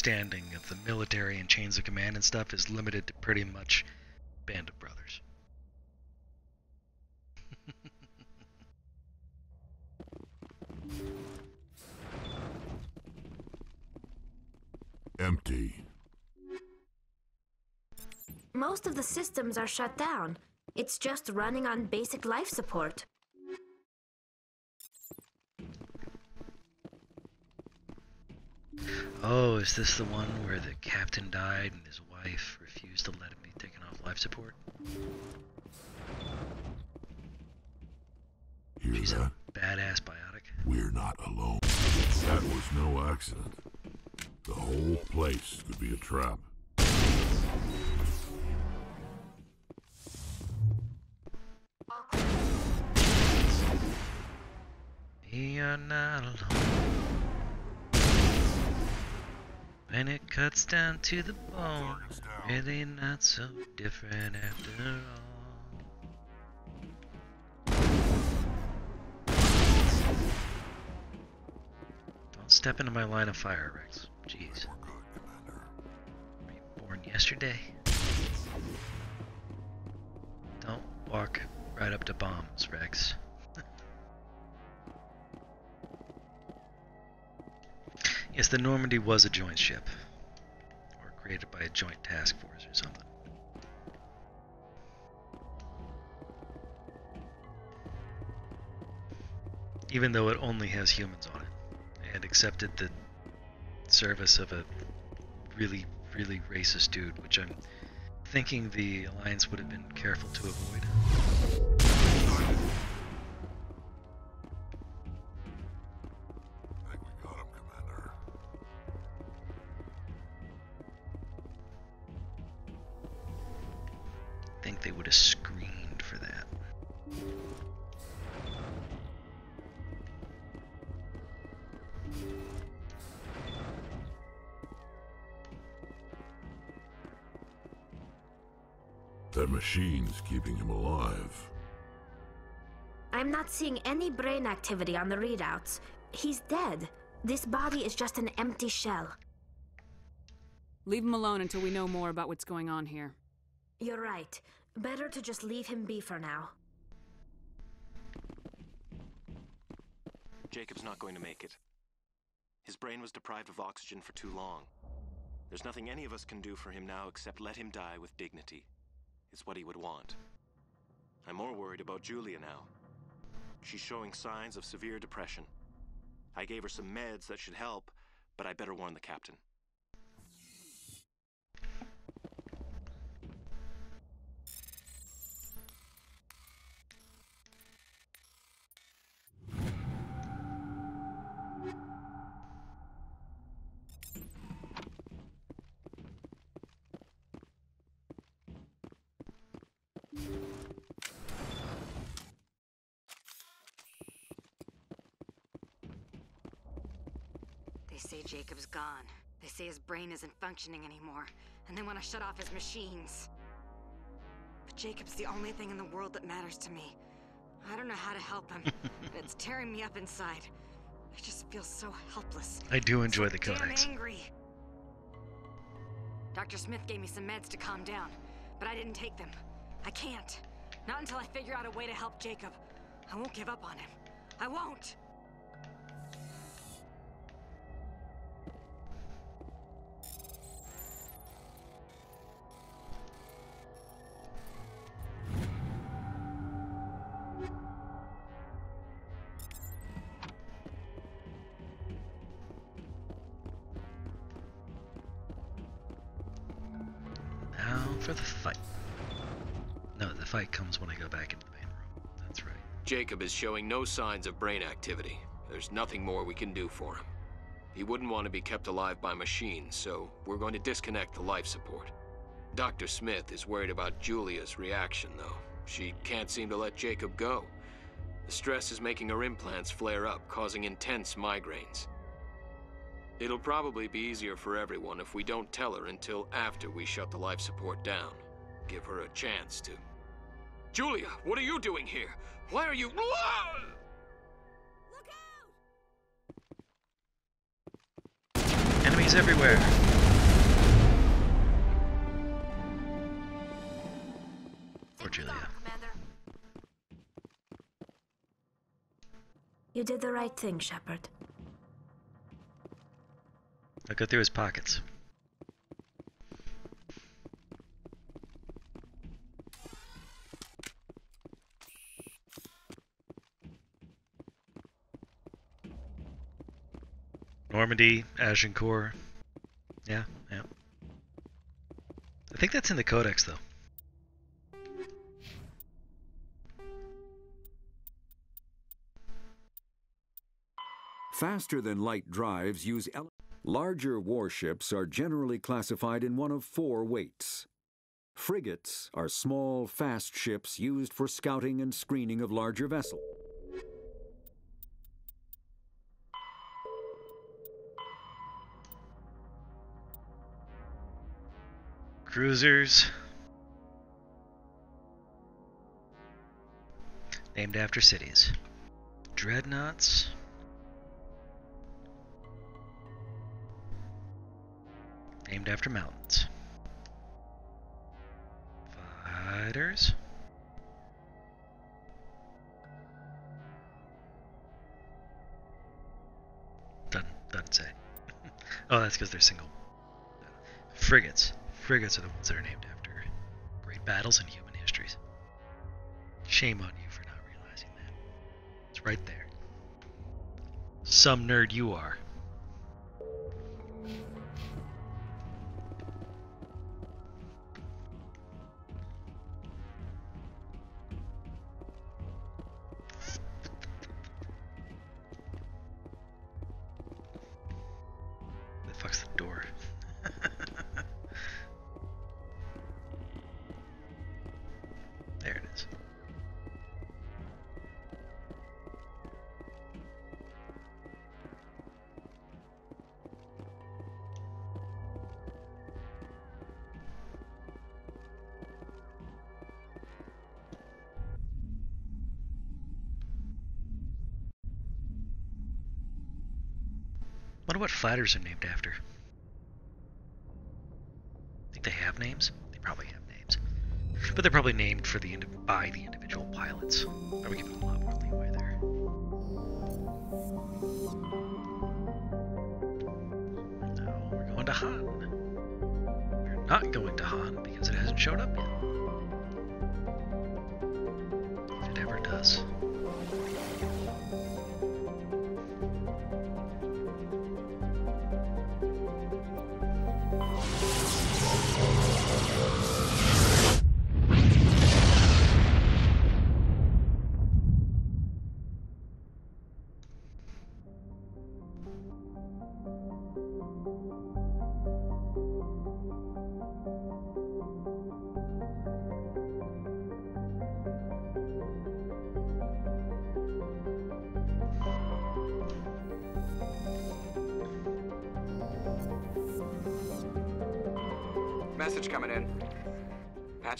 Understanding of the military and chains of command and stuff is limited to pretty much Band of Brothers. Empty. Most of the systems are shut down. It's just running on basic life support. Oh, is this the one where the captain died and his wife refused to let him be taken off life support? Hear She's that? a badass biotic. We're not alone. That was no accident. The whole place could be a trap. Cuts down to the bone, really not so different after all. Don't step into my line of fire, Wrex. Jeez. Were born yesterday? Don't walk right up to bombs, Wrex. Yes, the Normandy was a joint ship. Created by a joint task force or something. Even though it only has humans on it. And accepted the service of a really, really racist dude, which I'm thinking the Alliance would have been careful to avoid. Seeing any brain activity on the readouts. He's dead. This body is just an empty shell. Leave him alone until we know more about what's going on here. You're right. Better to just leave him be for now. Jacob's not going to make it. His brain was deprived of oxygen for too long. There's nothing any of us can do for him now except let him die with dignity. It's what he would want. I'm more worried about Julia now. She's showing signs of severe depression. I gave her some meds that should help, but I better warn the captain. Jacob's gone. They say his brain isn't functioning anymore, and they want to shut off his machines. But Jacob's the only thing in the world that matters to me. I don't know how to help him. and it's tearing me up inside. I just feel so helpless. I do enjoy the Damn codex. angry. Dr. Smith gave me some meds to calm down, but I didn't take them. I can't. Not until I figure out a way to help Jacob. I won't give up on him. I won't. Jacob is showing no signs of brain activity. There's nothing more we can do for him. He wouldn't want to be kept alive by machines, so we're going to disconnect the life support. Dr. Smith is worried about Julia's reaction, though. She can't seem to let Jacob go. The stress is making her implants flare up, causing intense migraines. It'll probably be easier for everyone if we don't tell her until after we shut the life support down. Give her a chance to. Julia, what are you doing here? Why are you. Look out! Enemies everywhere. Poor Julia. You did the right thing, Shepard. I'll go through his pockets. Normandy, Agincourt. Yeah, yeah. I think that's in the codex, though. Faster than light drives use larger warships are generally classified in one of four weights. Frigates are small, fast ships used for scouting and screening of larger vessels. Cruisers. Named after cities. Dreadnoughts. Named after mountains. Fighters. Doesn't, doesn't say. oh, that's because they're single. Frigates. Frigates are the ones that are named after great battles in human histories. Shame on you for not realizing that. It's right there. Some nerd you are. Wonder are named after. I Think they have names? They probably have names, but they're probably named for the by the individual pilots. Probably give them a lot more leeway there. Now we're going to Han. We're not going to Han because it hasn't showed up yet.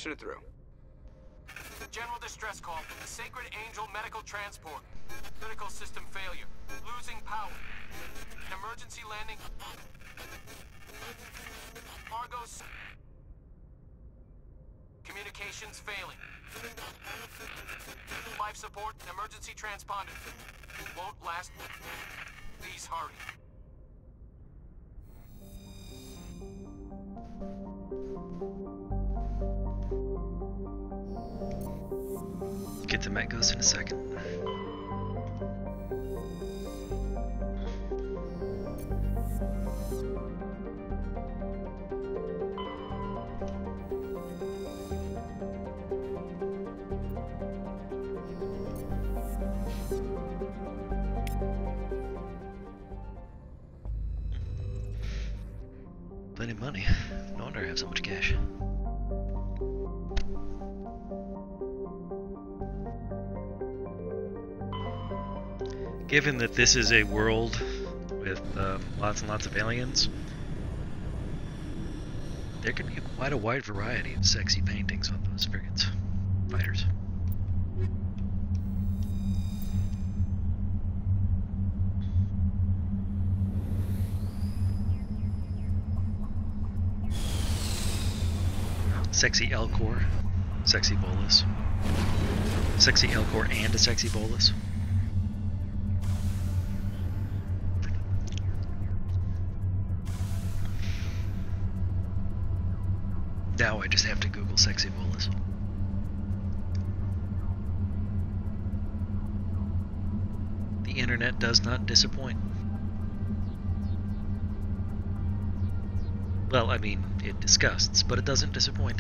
Patching it through. General distress call from the Sacred Angel Medical Transport. Critical system failure. Losing power. An emergency landing. Argos. Communications failing. Life support emergency transponder. Won't last. Please hurry. Get to Met Ghost in a second. Plenty of money. No wonder I have so much cash. Given that this is a world with uh, lots and lots of aliens, there could be quite a wide variety of sexy paintings on those frigates, fighters. Sexy Elcor, sexy Volus. Sexy Elcor and a sexy Volus. Just have to Google sexy Volus. The internet does not disappoint. Well, I mean, it disgusts, but it doesn't disappoint.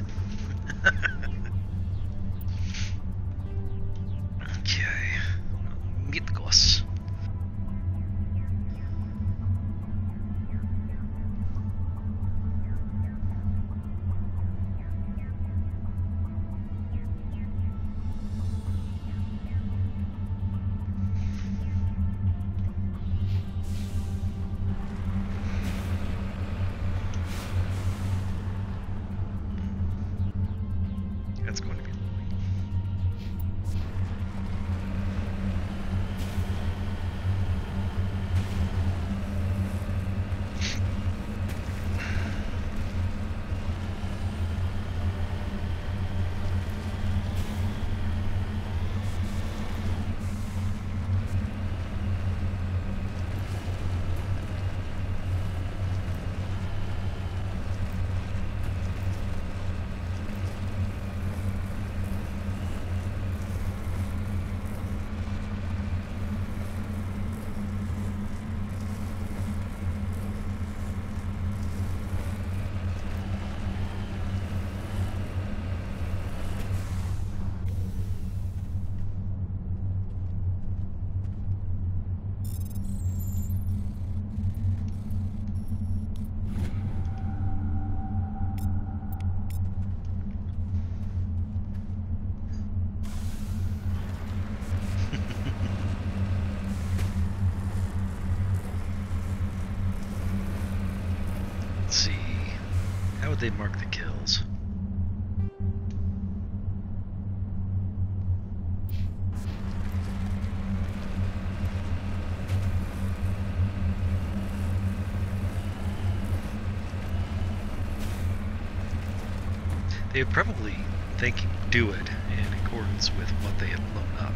They probably think do it in accordance with what they had blown up.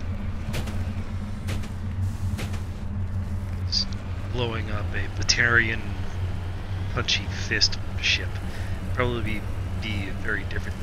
'Cause Blowing up a Batarian punchy fist ship probably be, be a very different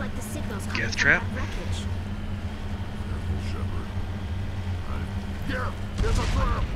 like the signal's coming Death from trap? that wreckage. Careful, Shepard. I... Here! There's a trap!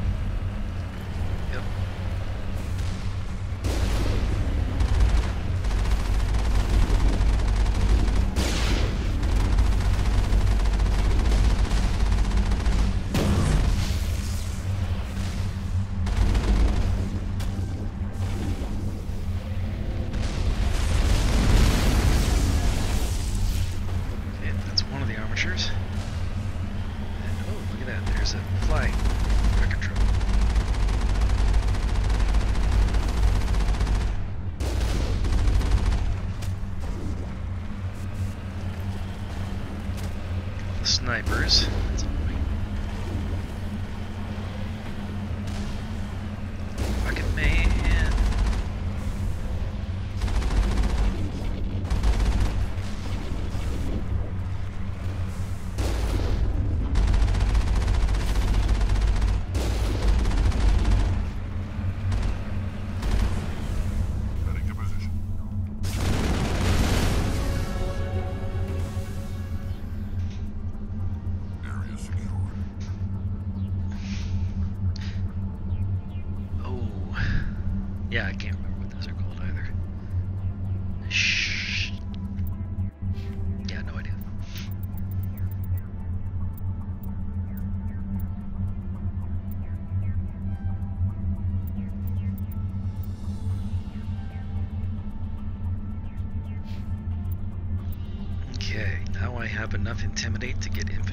intimidate to get in.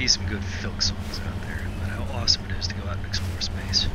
be some good Filk songs out there but how awesome it is to go out and explore space.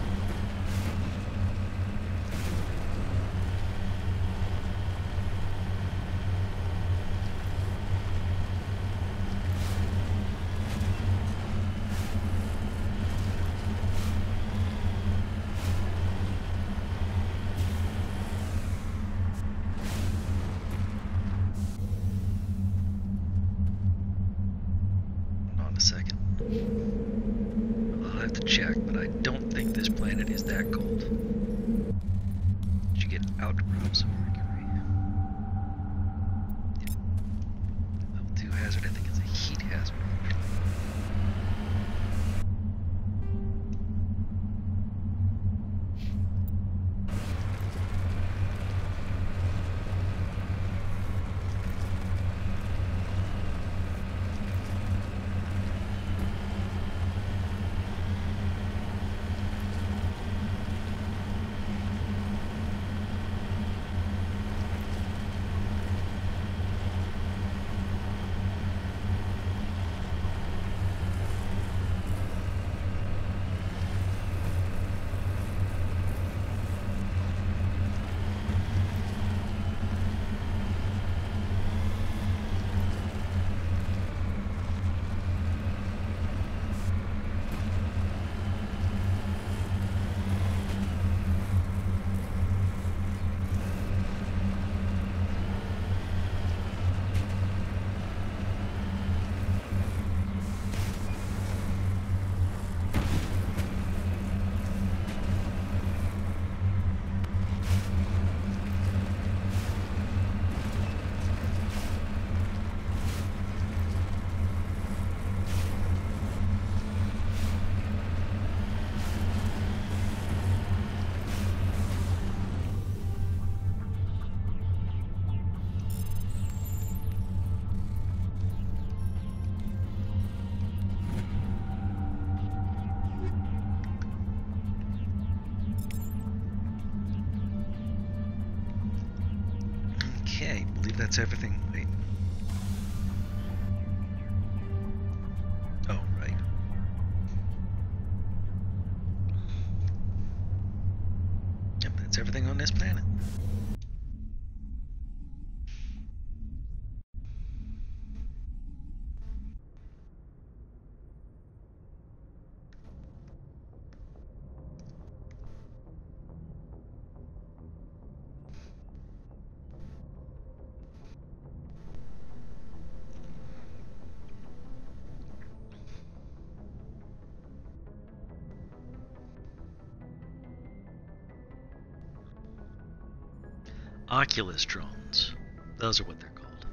Oculus drones. Those are what they're called.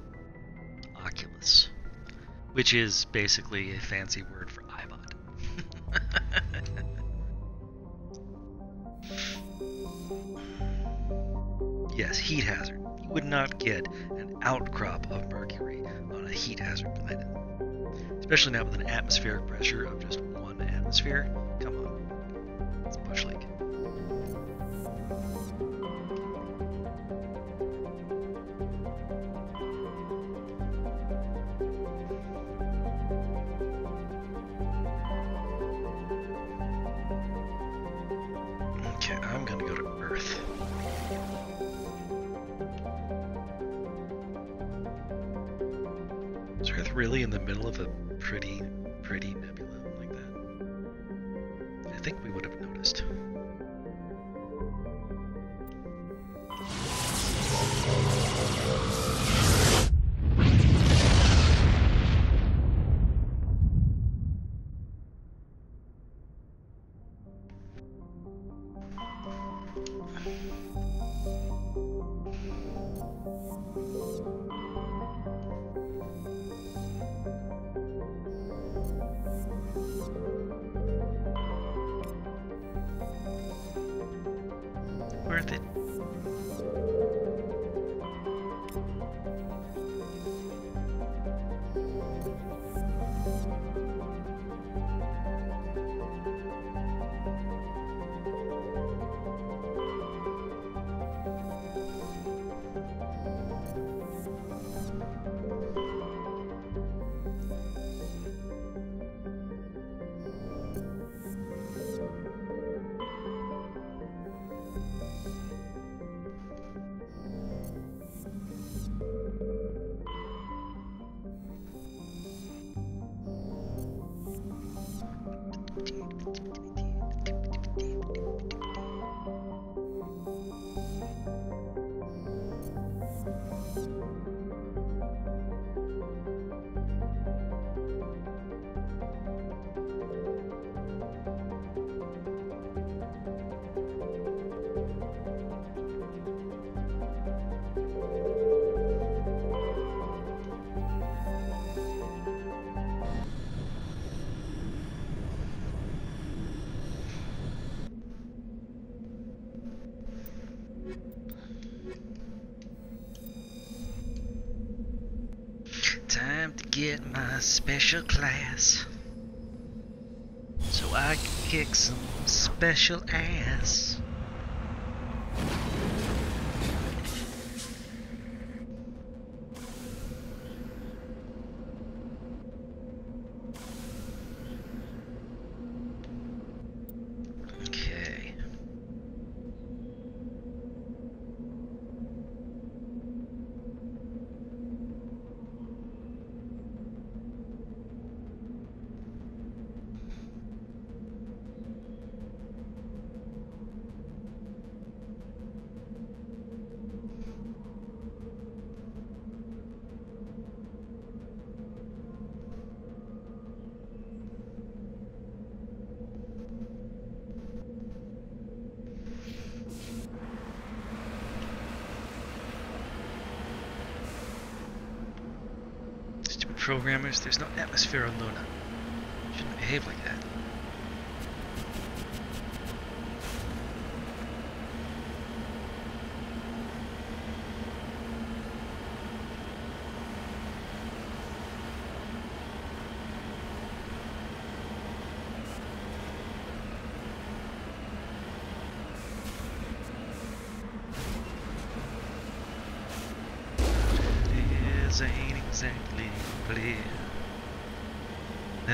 Oculus. Which is basically a fancy word for iBot. yes, heat hazard. You would not get an outcrop of mercury on a heat hazard planet. Especially not with an atmospheric pressure of just one atmosphere. Special class. So I can kick some special programmers, there's no atmosphere on Luna. Shouldn't behave like that.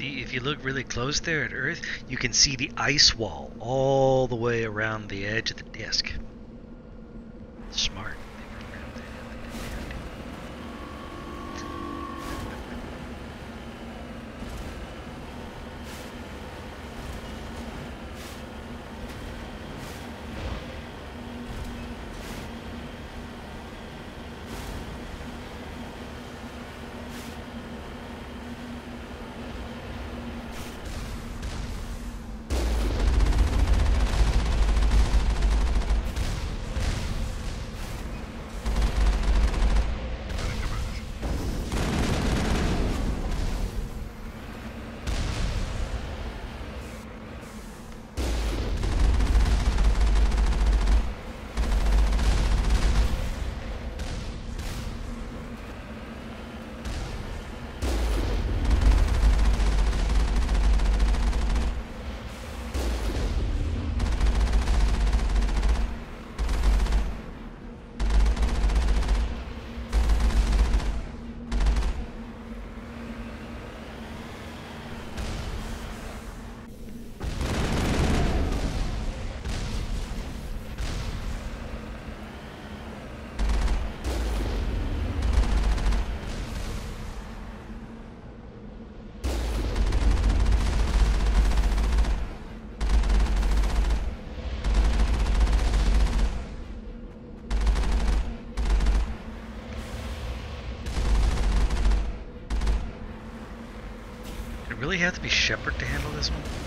See, if you look really close there at Earth, you can see the ice wall all the way around the edge of the disk. Smart. Did it really have to be Shepard to handle this one?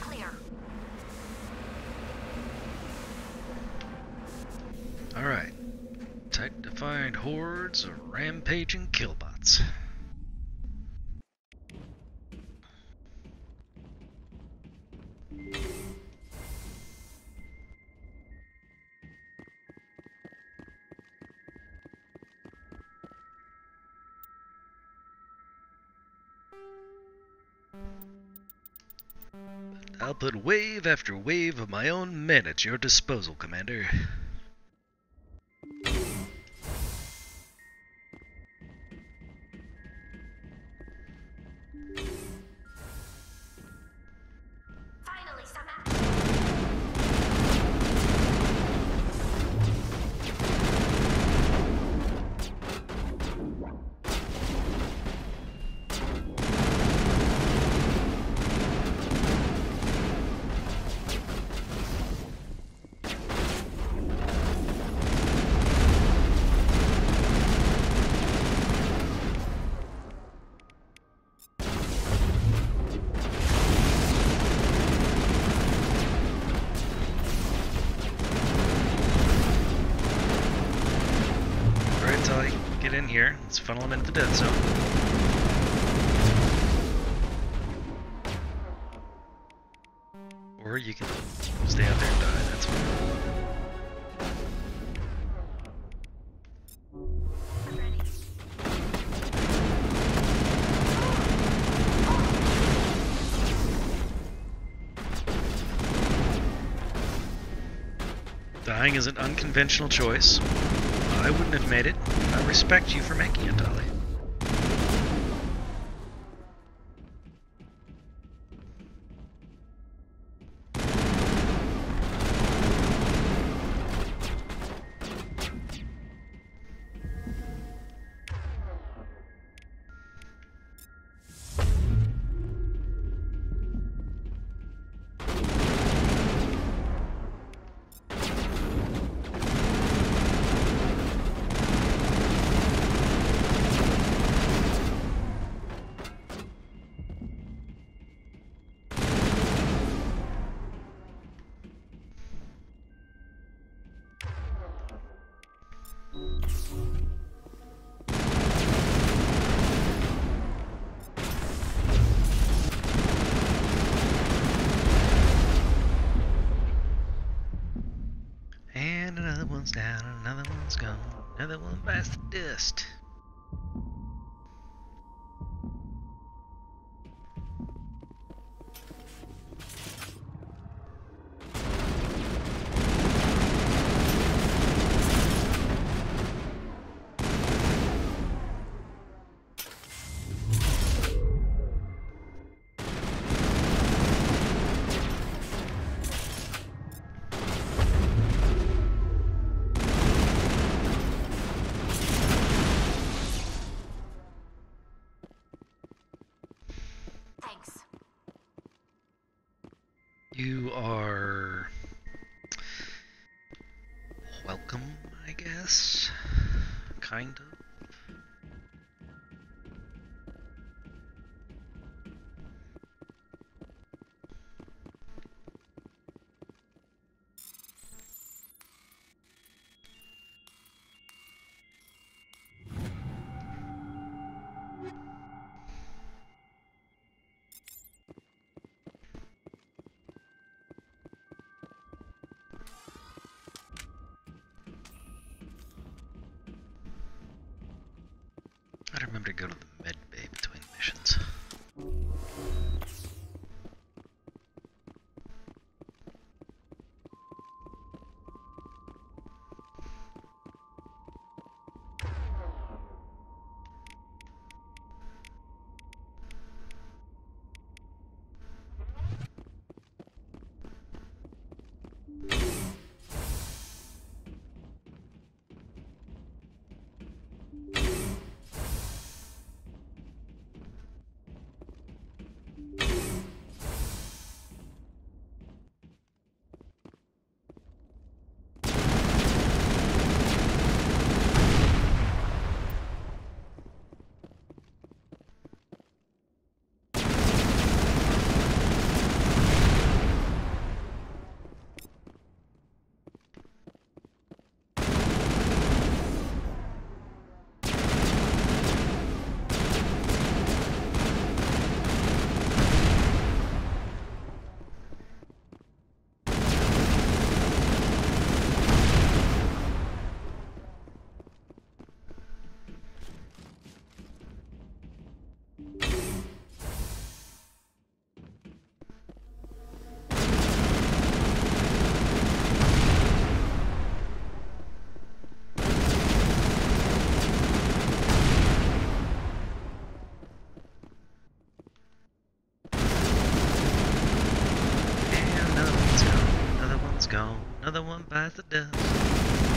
Clear. Alright. To find hordes of rampaging killbots. I'll put wave after wave of my own men at your disposal, Commander. Funnel him into the dead zone. Or you can stay out there and die, that's fine. Dying is an unconventional choice. I wouldn't have made it. I respect you for making it, Dolly. Another one bites the dust. Remember to go to the med bay between missions.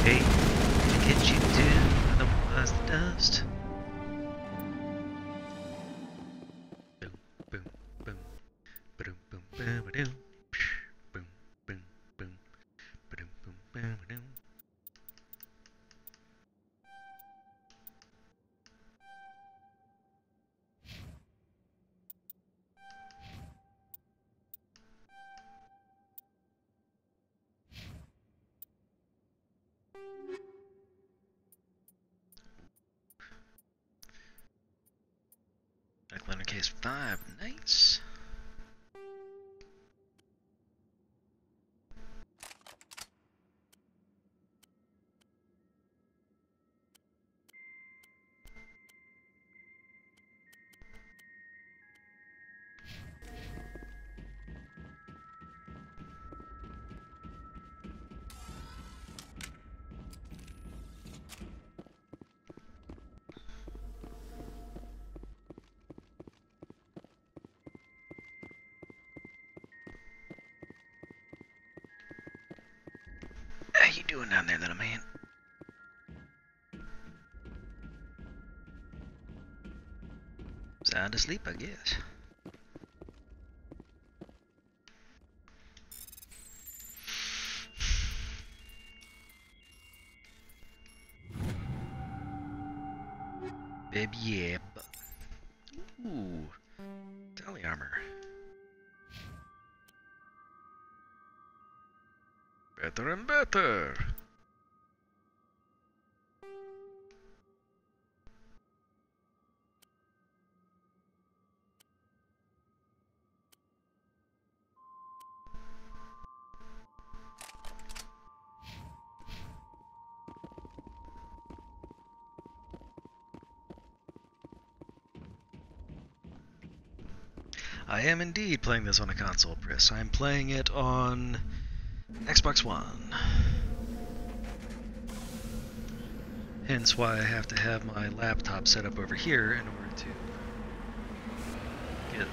Hey, what did you do otherwise the dust? Backline case five, nice. Asleep, I guess. Baby, yeah. Ooh, Tali armor. Better and better. Am indeed playing this on a console, Chris. I'm playing it on Xbox One. Hence why I have to have my laptop set up over here in order to get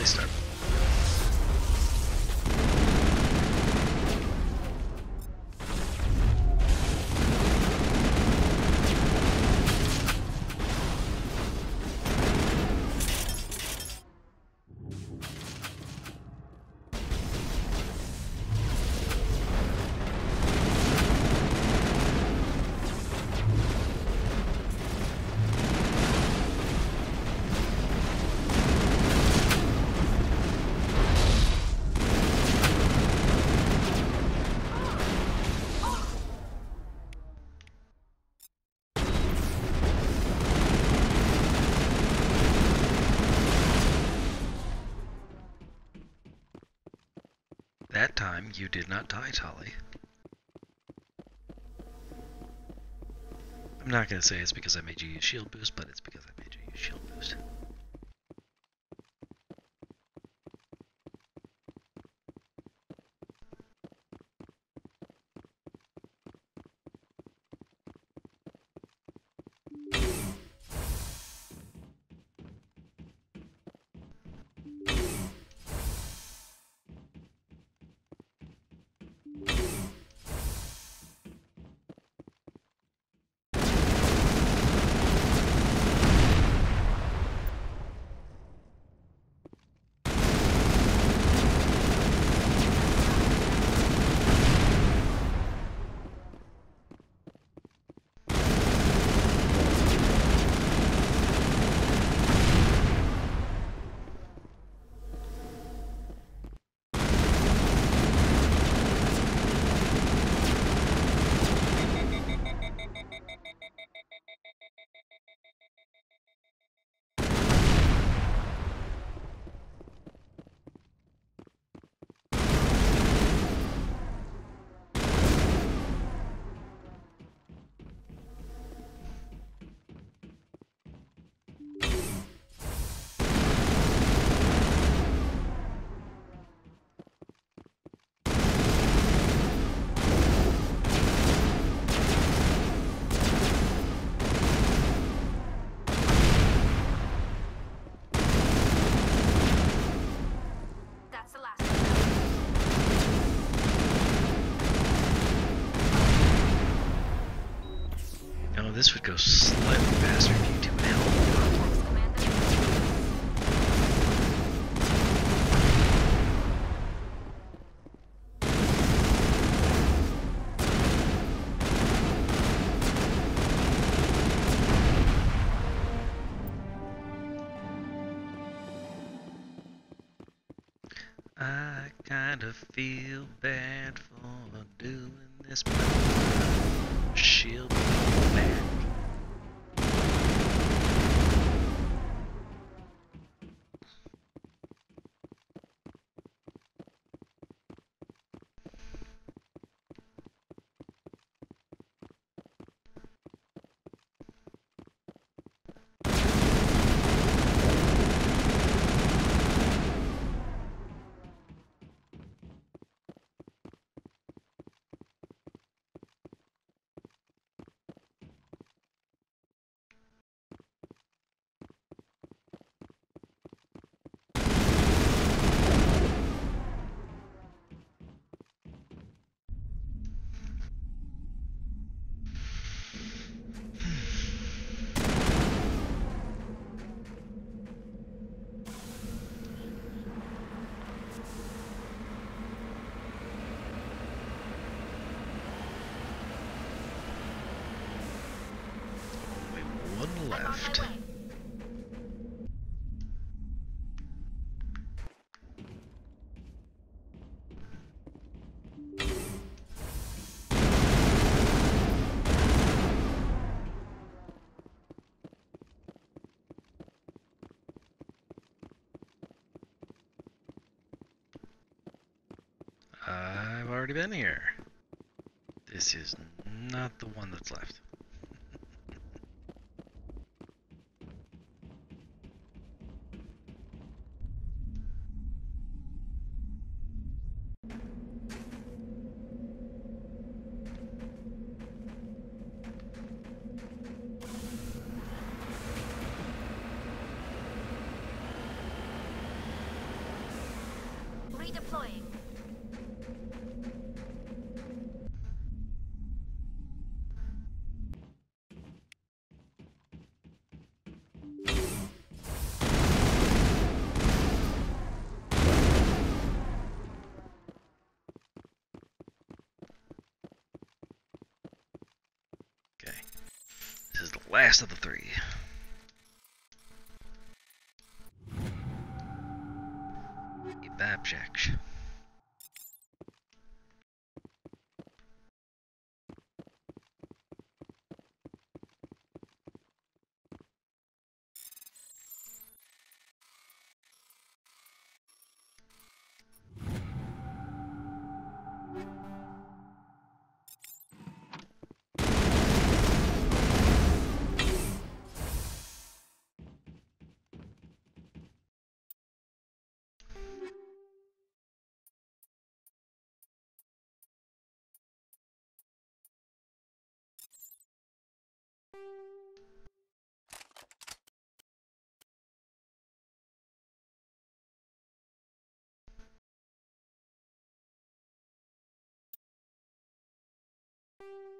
they start. You did not die, Tali. I'm not gonna say it's because I made you use shield boost, but it's because I made this would go slightly faster if you two help. I kind of feel bad for doing this, but she'll be back. Only one left. I've already been here. This is not the one that's left. Last of the three. Babjak.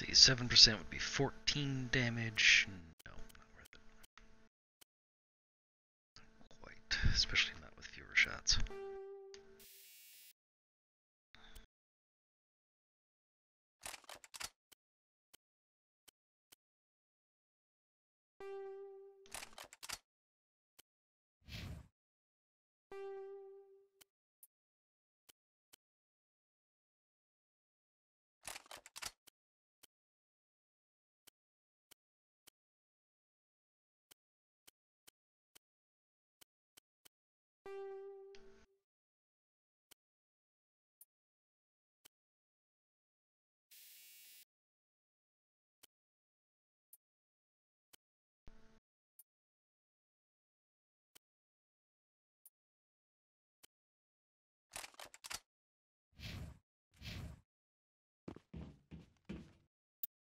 See, seven percent would be fourteen damage. No, not worth it. Quite, especially not with fewer shots.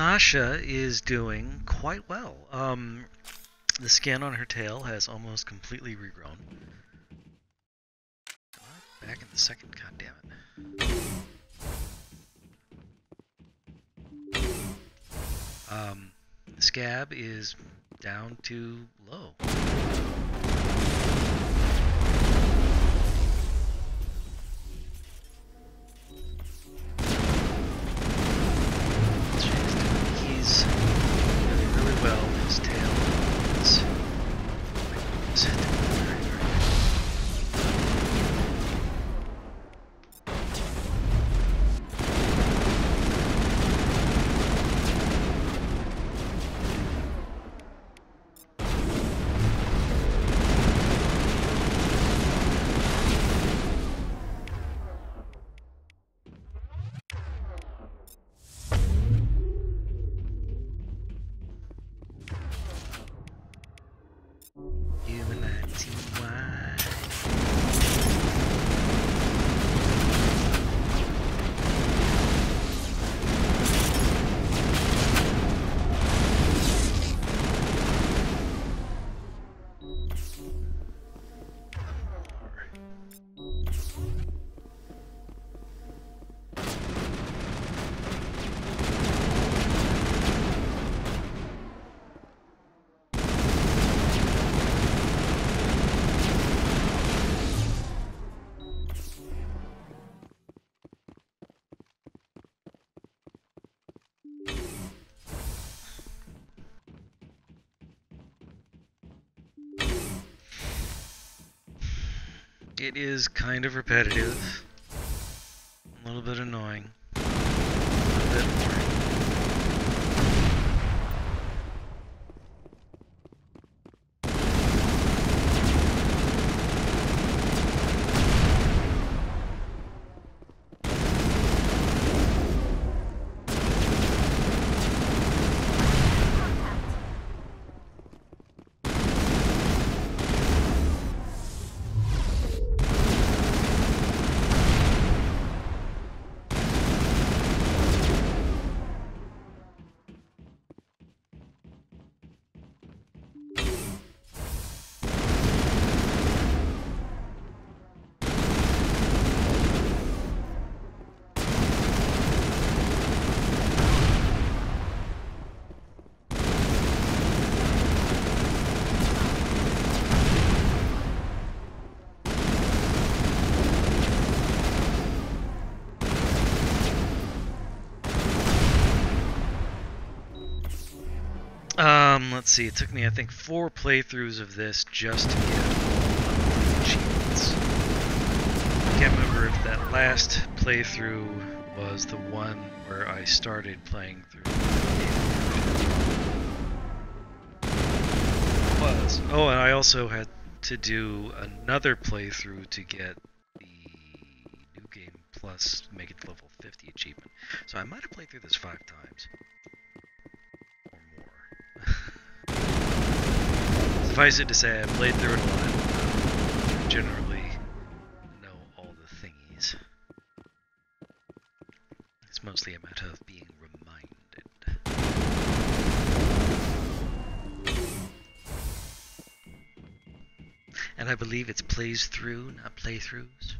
Sasha is doing quite well. Um, the skin on her tail has almost completely regrown. Back in the second, god damn it. Um, the scab is down to low. He's doing really well. His tail is It is kind of repetitive, a little bit annoying, a little bit boring. Um, let's see. It took me, I think, four playthroughs of this just to get achievements. I can't remember if that last playthrough was the one where I started playing through. Was. Oh, and I also had to do another playthrough to get the new game plus make it level 50 achievement. So I might have played through this five times. Suffice it to say, I played through it a lot. Generally know all the thingies. It's mostly a matter of being reminded. And I believe it's plays through, not playthroughs.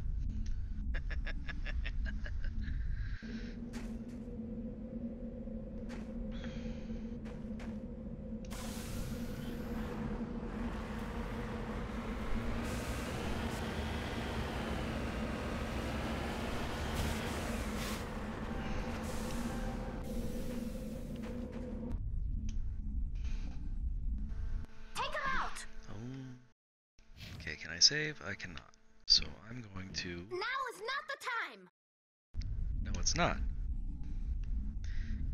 Save? I cannot. So I'm going to. Now is not the time! No, it's not.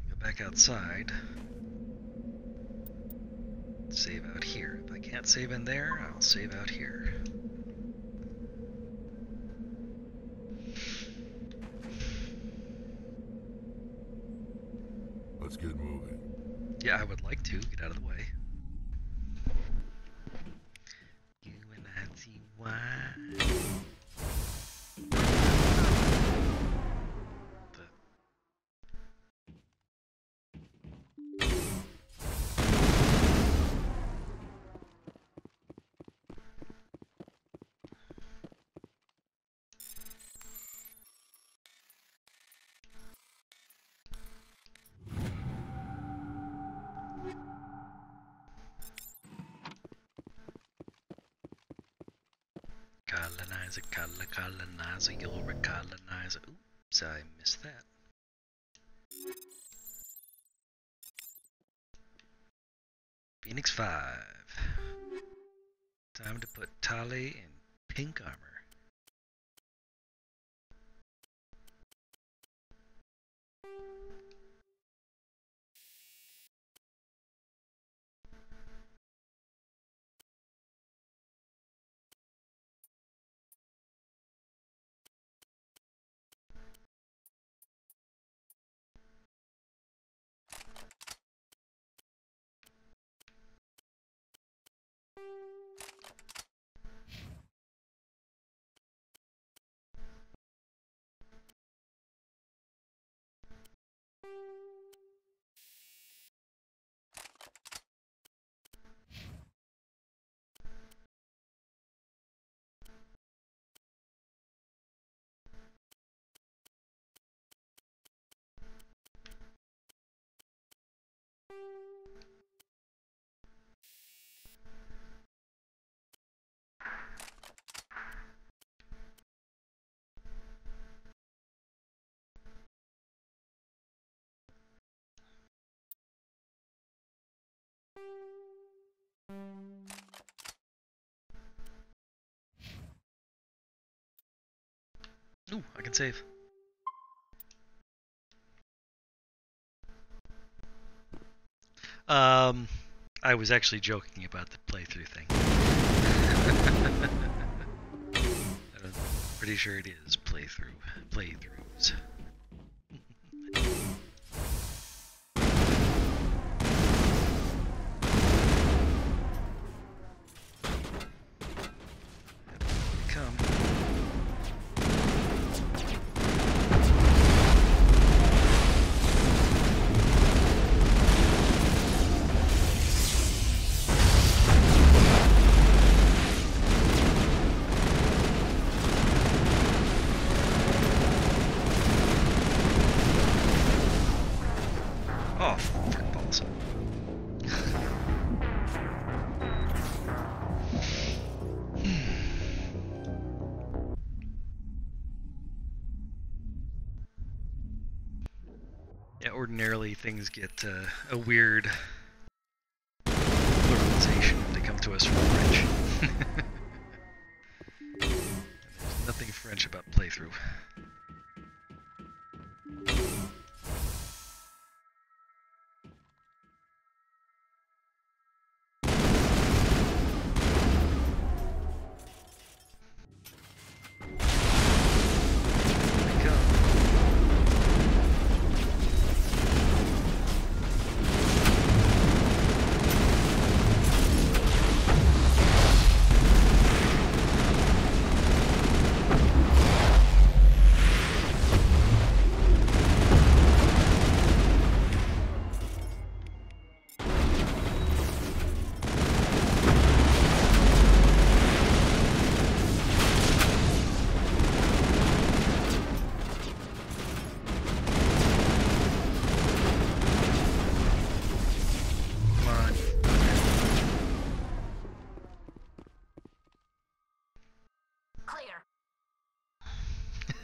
Go back outside. Save out here. If I can't save in there, I'll save out here. Let's get moving. Yeah, I would like to. Get out of the way. You and I colonizer, you're a colonizer. Oops, I missed that. Phoenix 5. Time to put Tali in pink armor. Ooh, I can save. Um, I was actually joking about the playthrough thing. I'm pretty sure it is playthrough. Playthroughs. Things get uh, a weird pluralization when they come to us from French.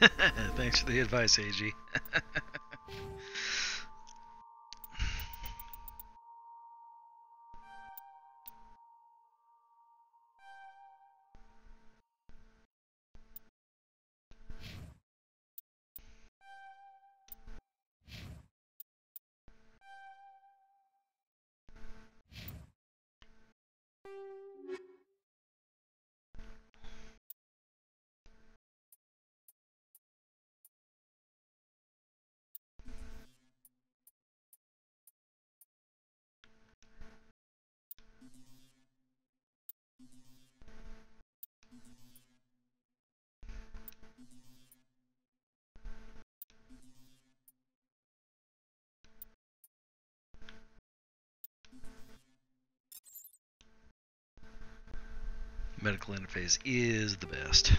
Thanks for the advice, AG. medical interface is the best.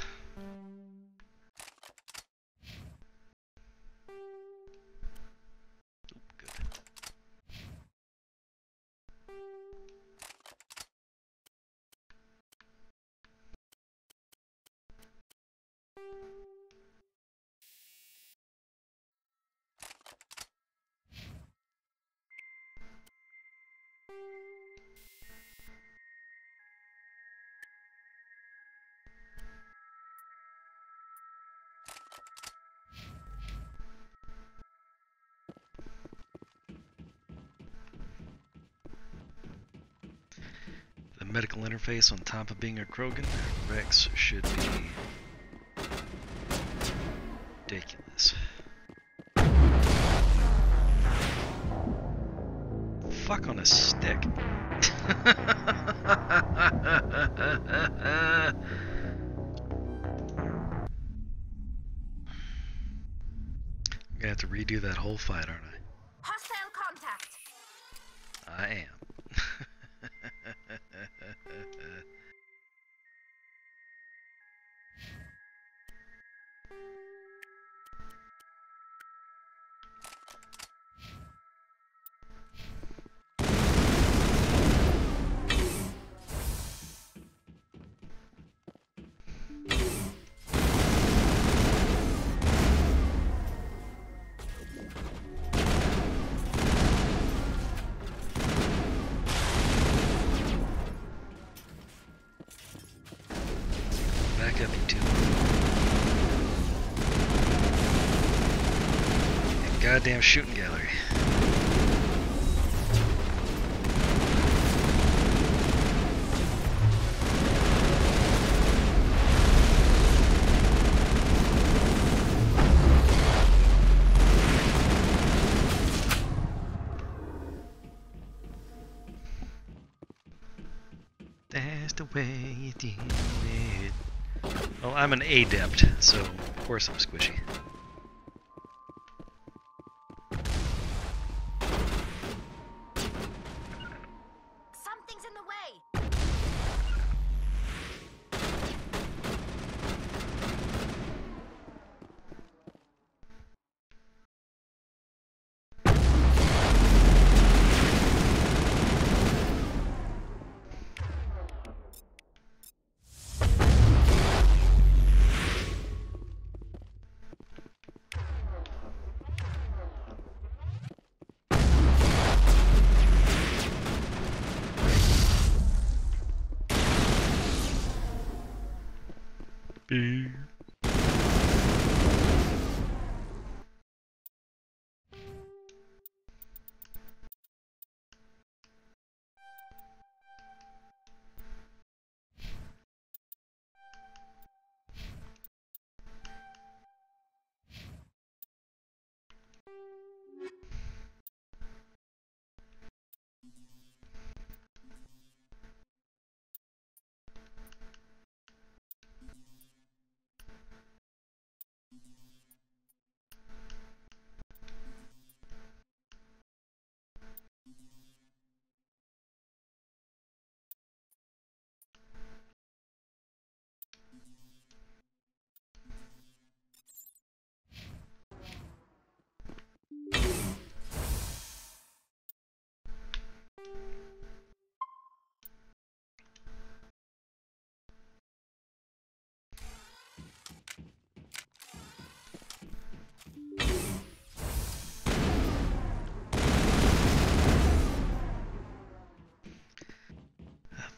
Interface on top of being a Krogan, Wrex should be ridiculous. Fuck on a stick. I'm gonna have to redo that whole fight, aren't Hostile goddamn shooting gallery. That's the way you do it. Well, I'm an adept, so of course I'm squishy.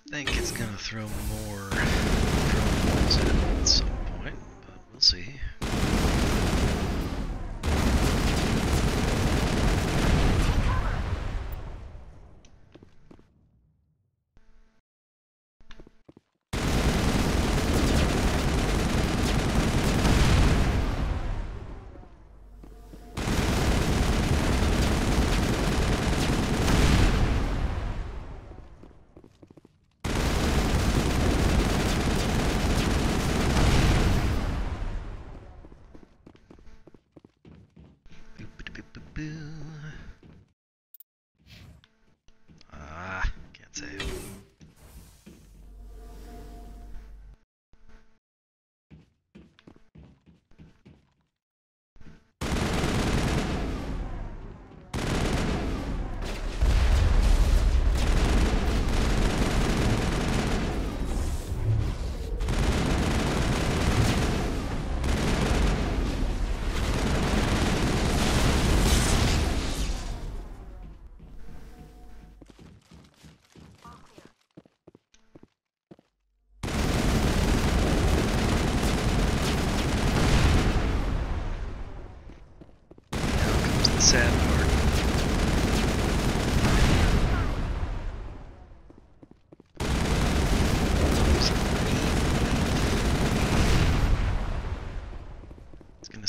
Think it's gonna throw more drones at some point, but we'll see. Boo. Ah, can't save.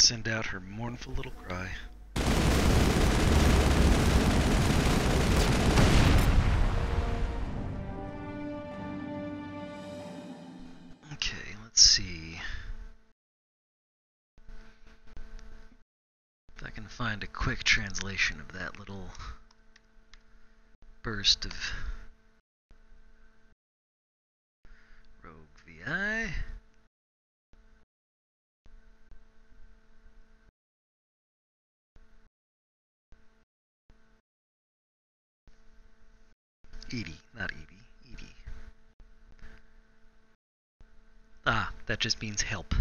Send out her mournful little cry. Okay, let's see. If I can find a quick translation of that little burst of Rogue VI. Edie, not Edie, Edie. Ah, that just means help.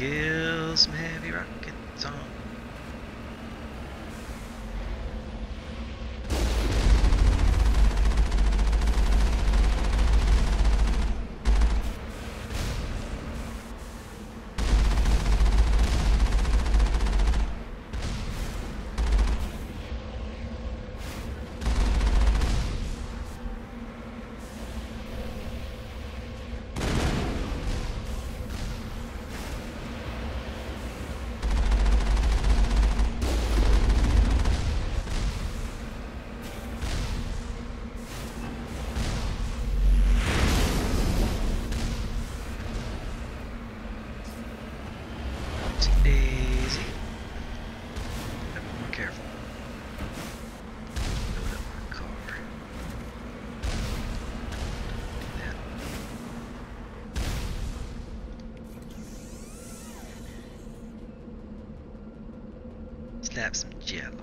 Gonna Slap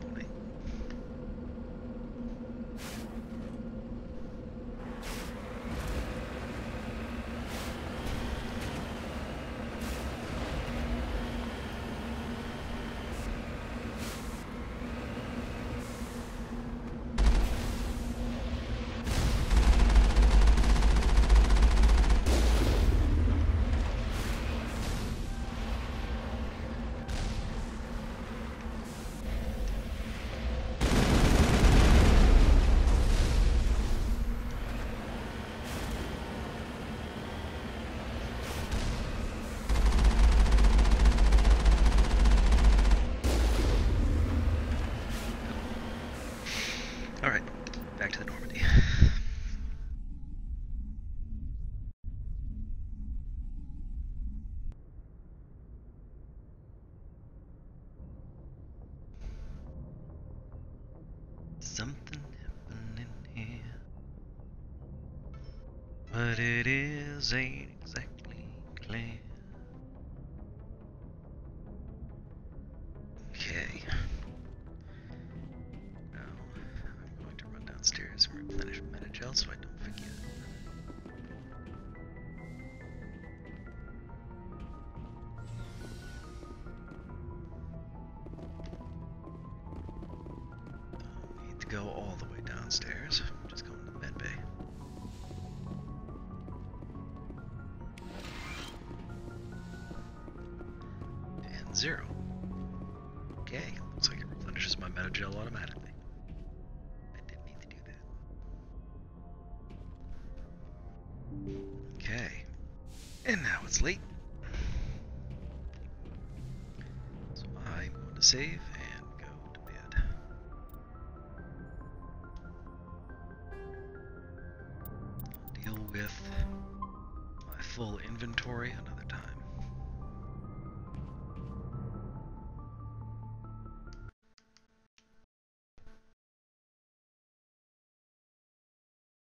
is zero.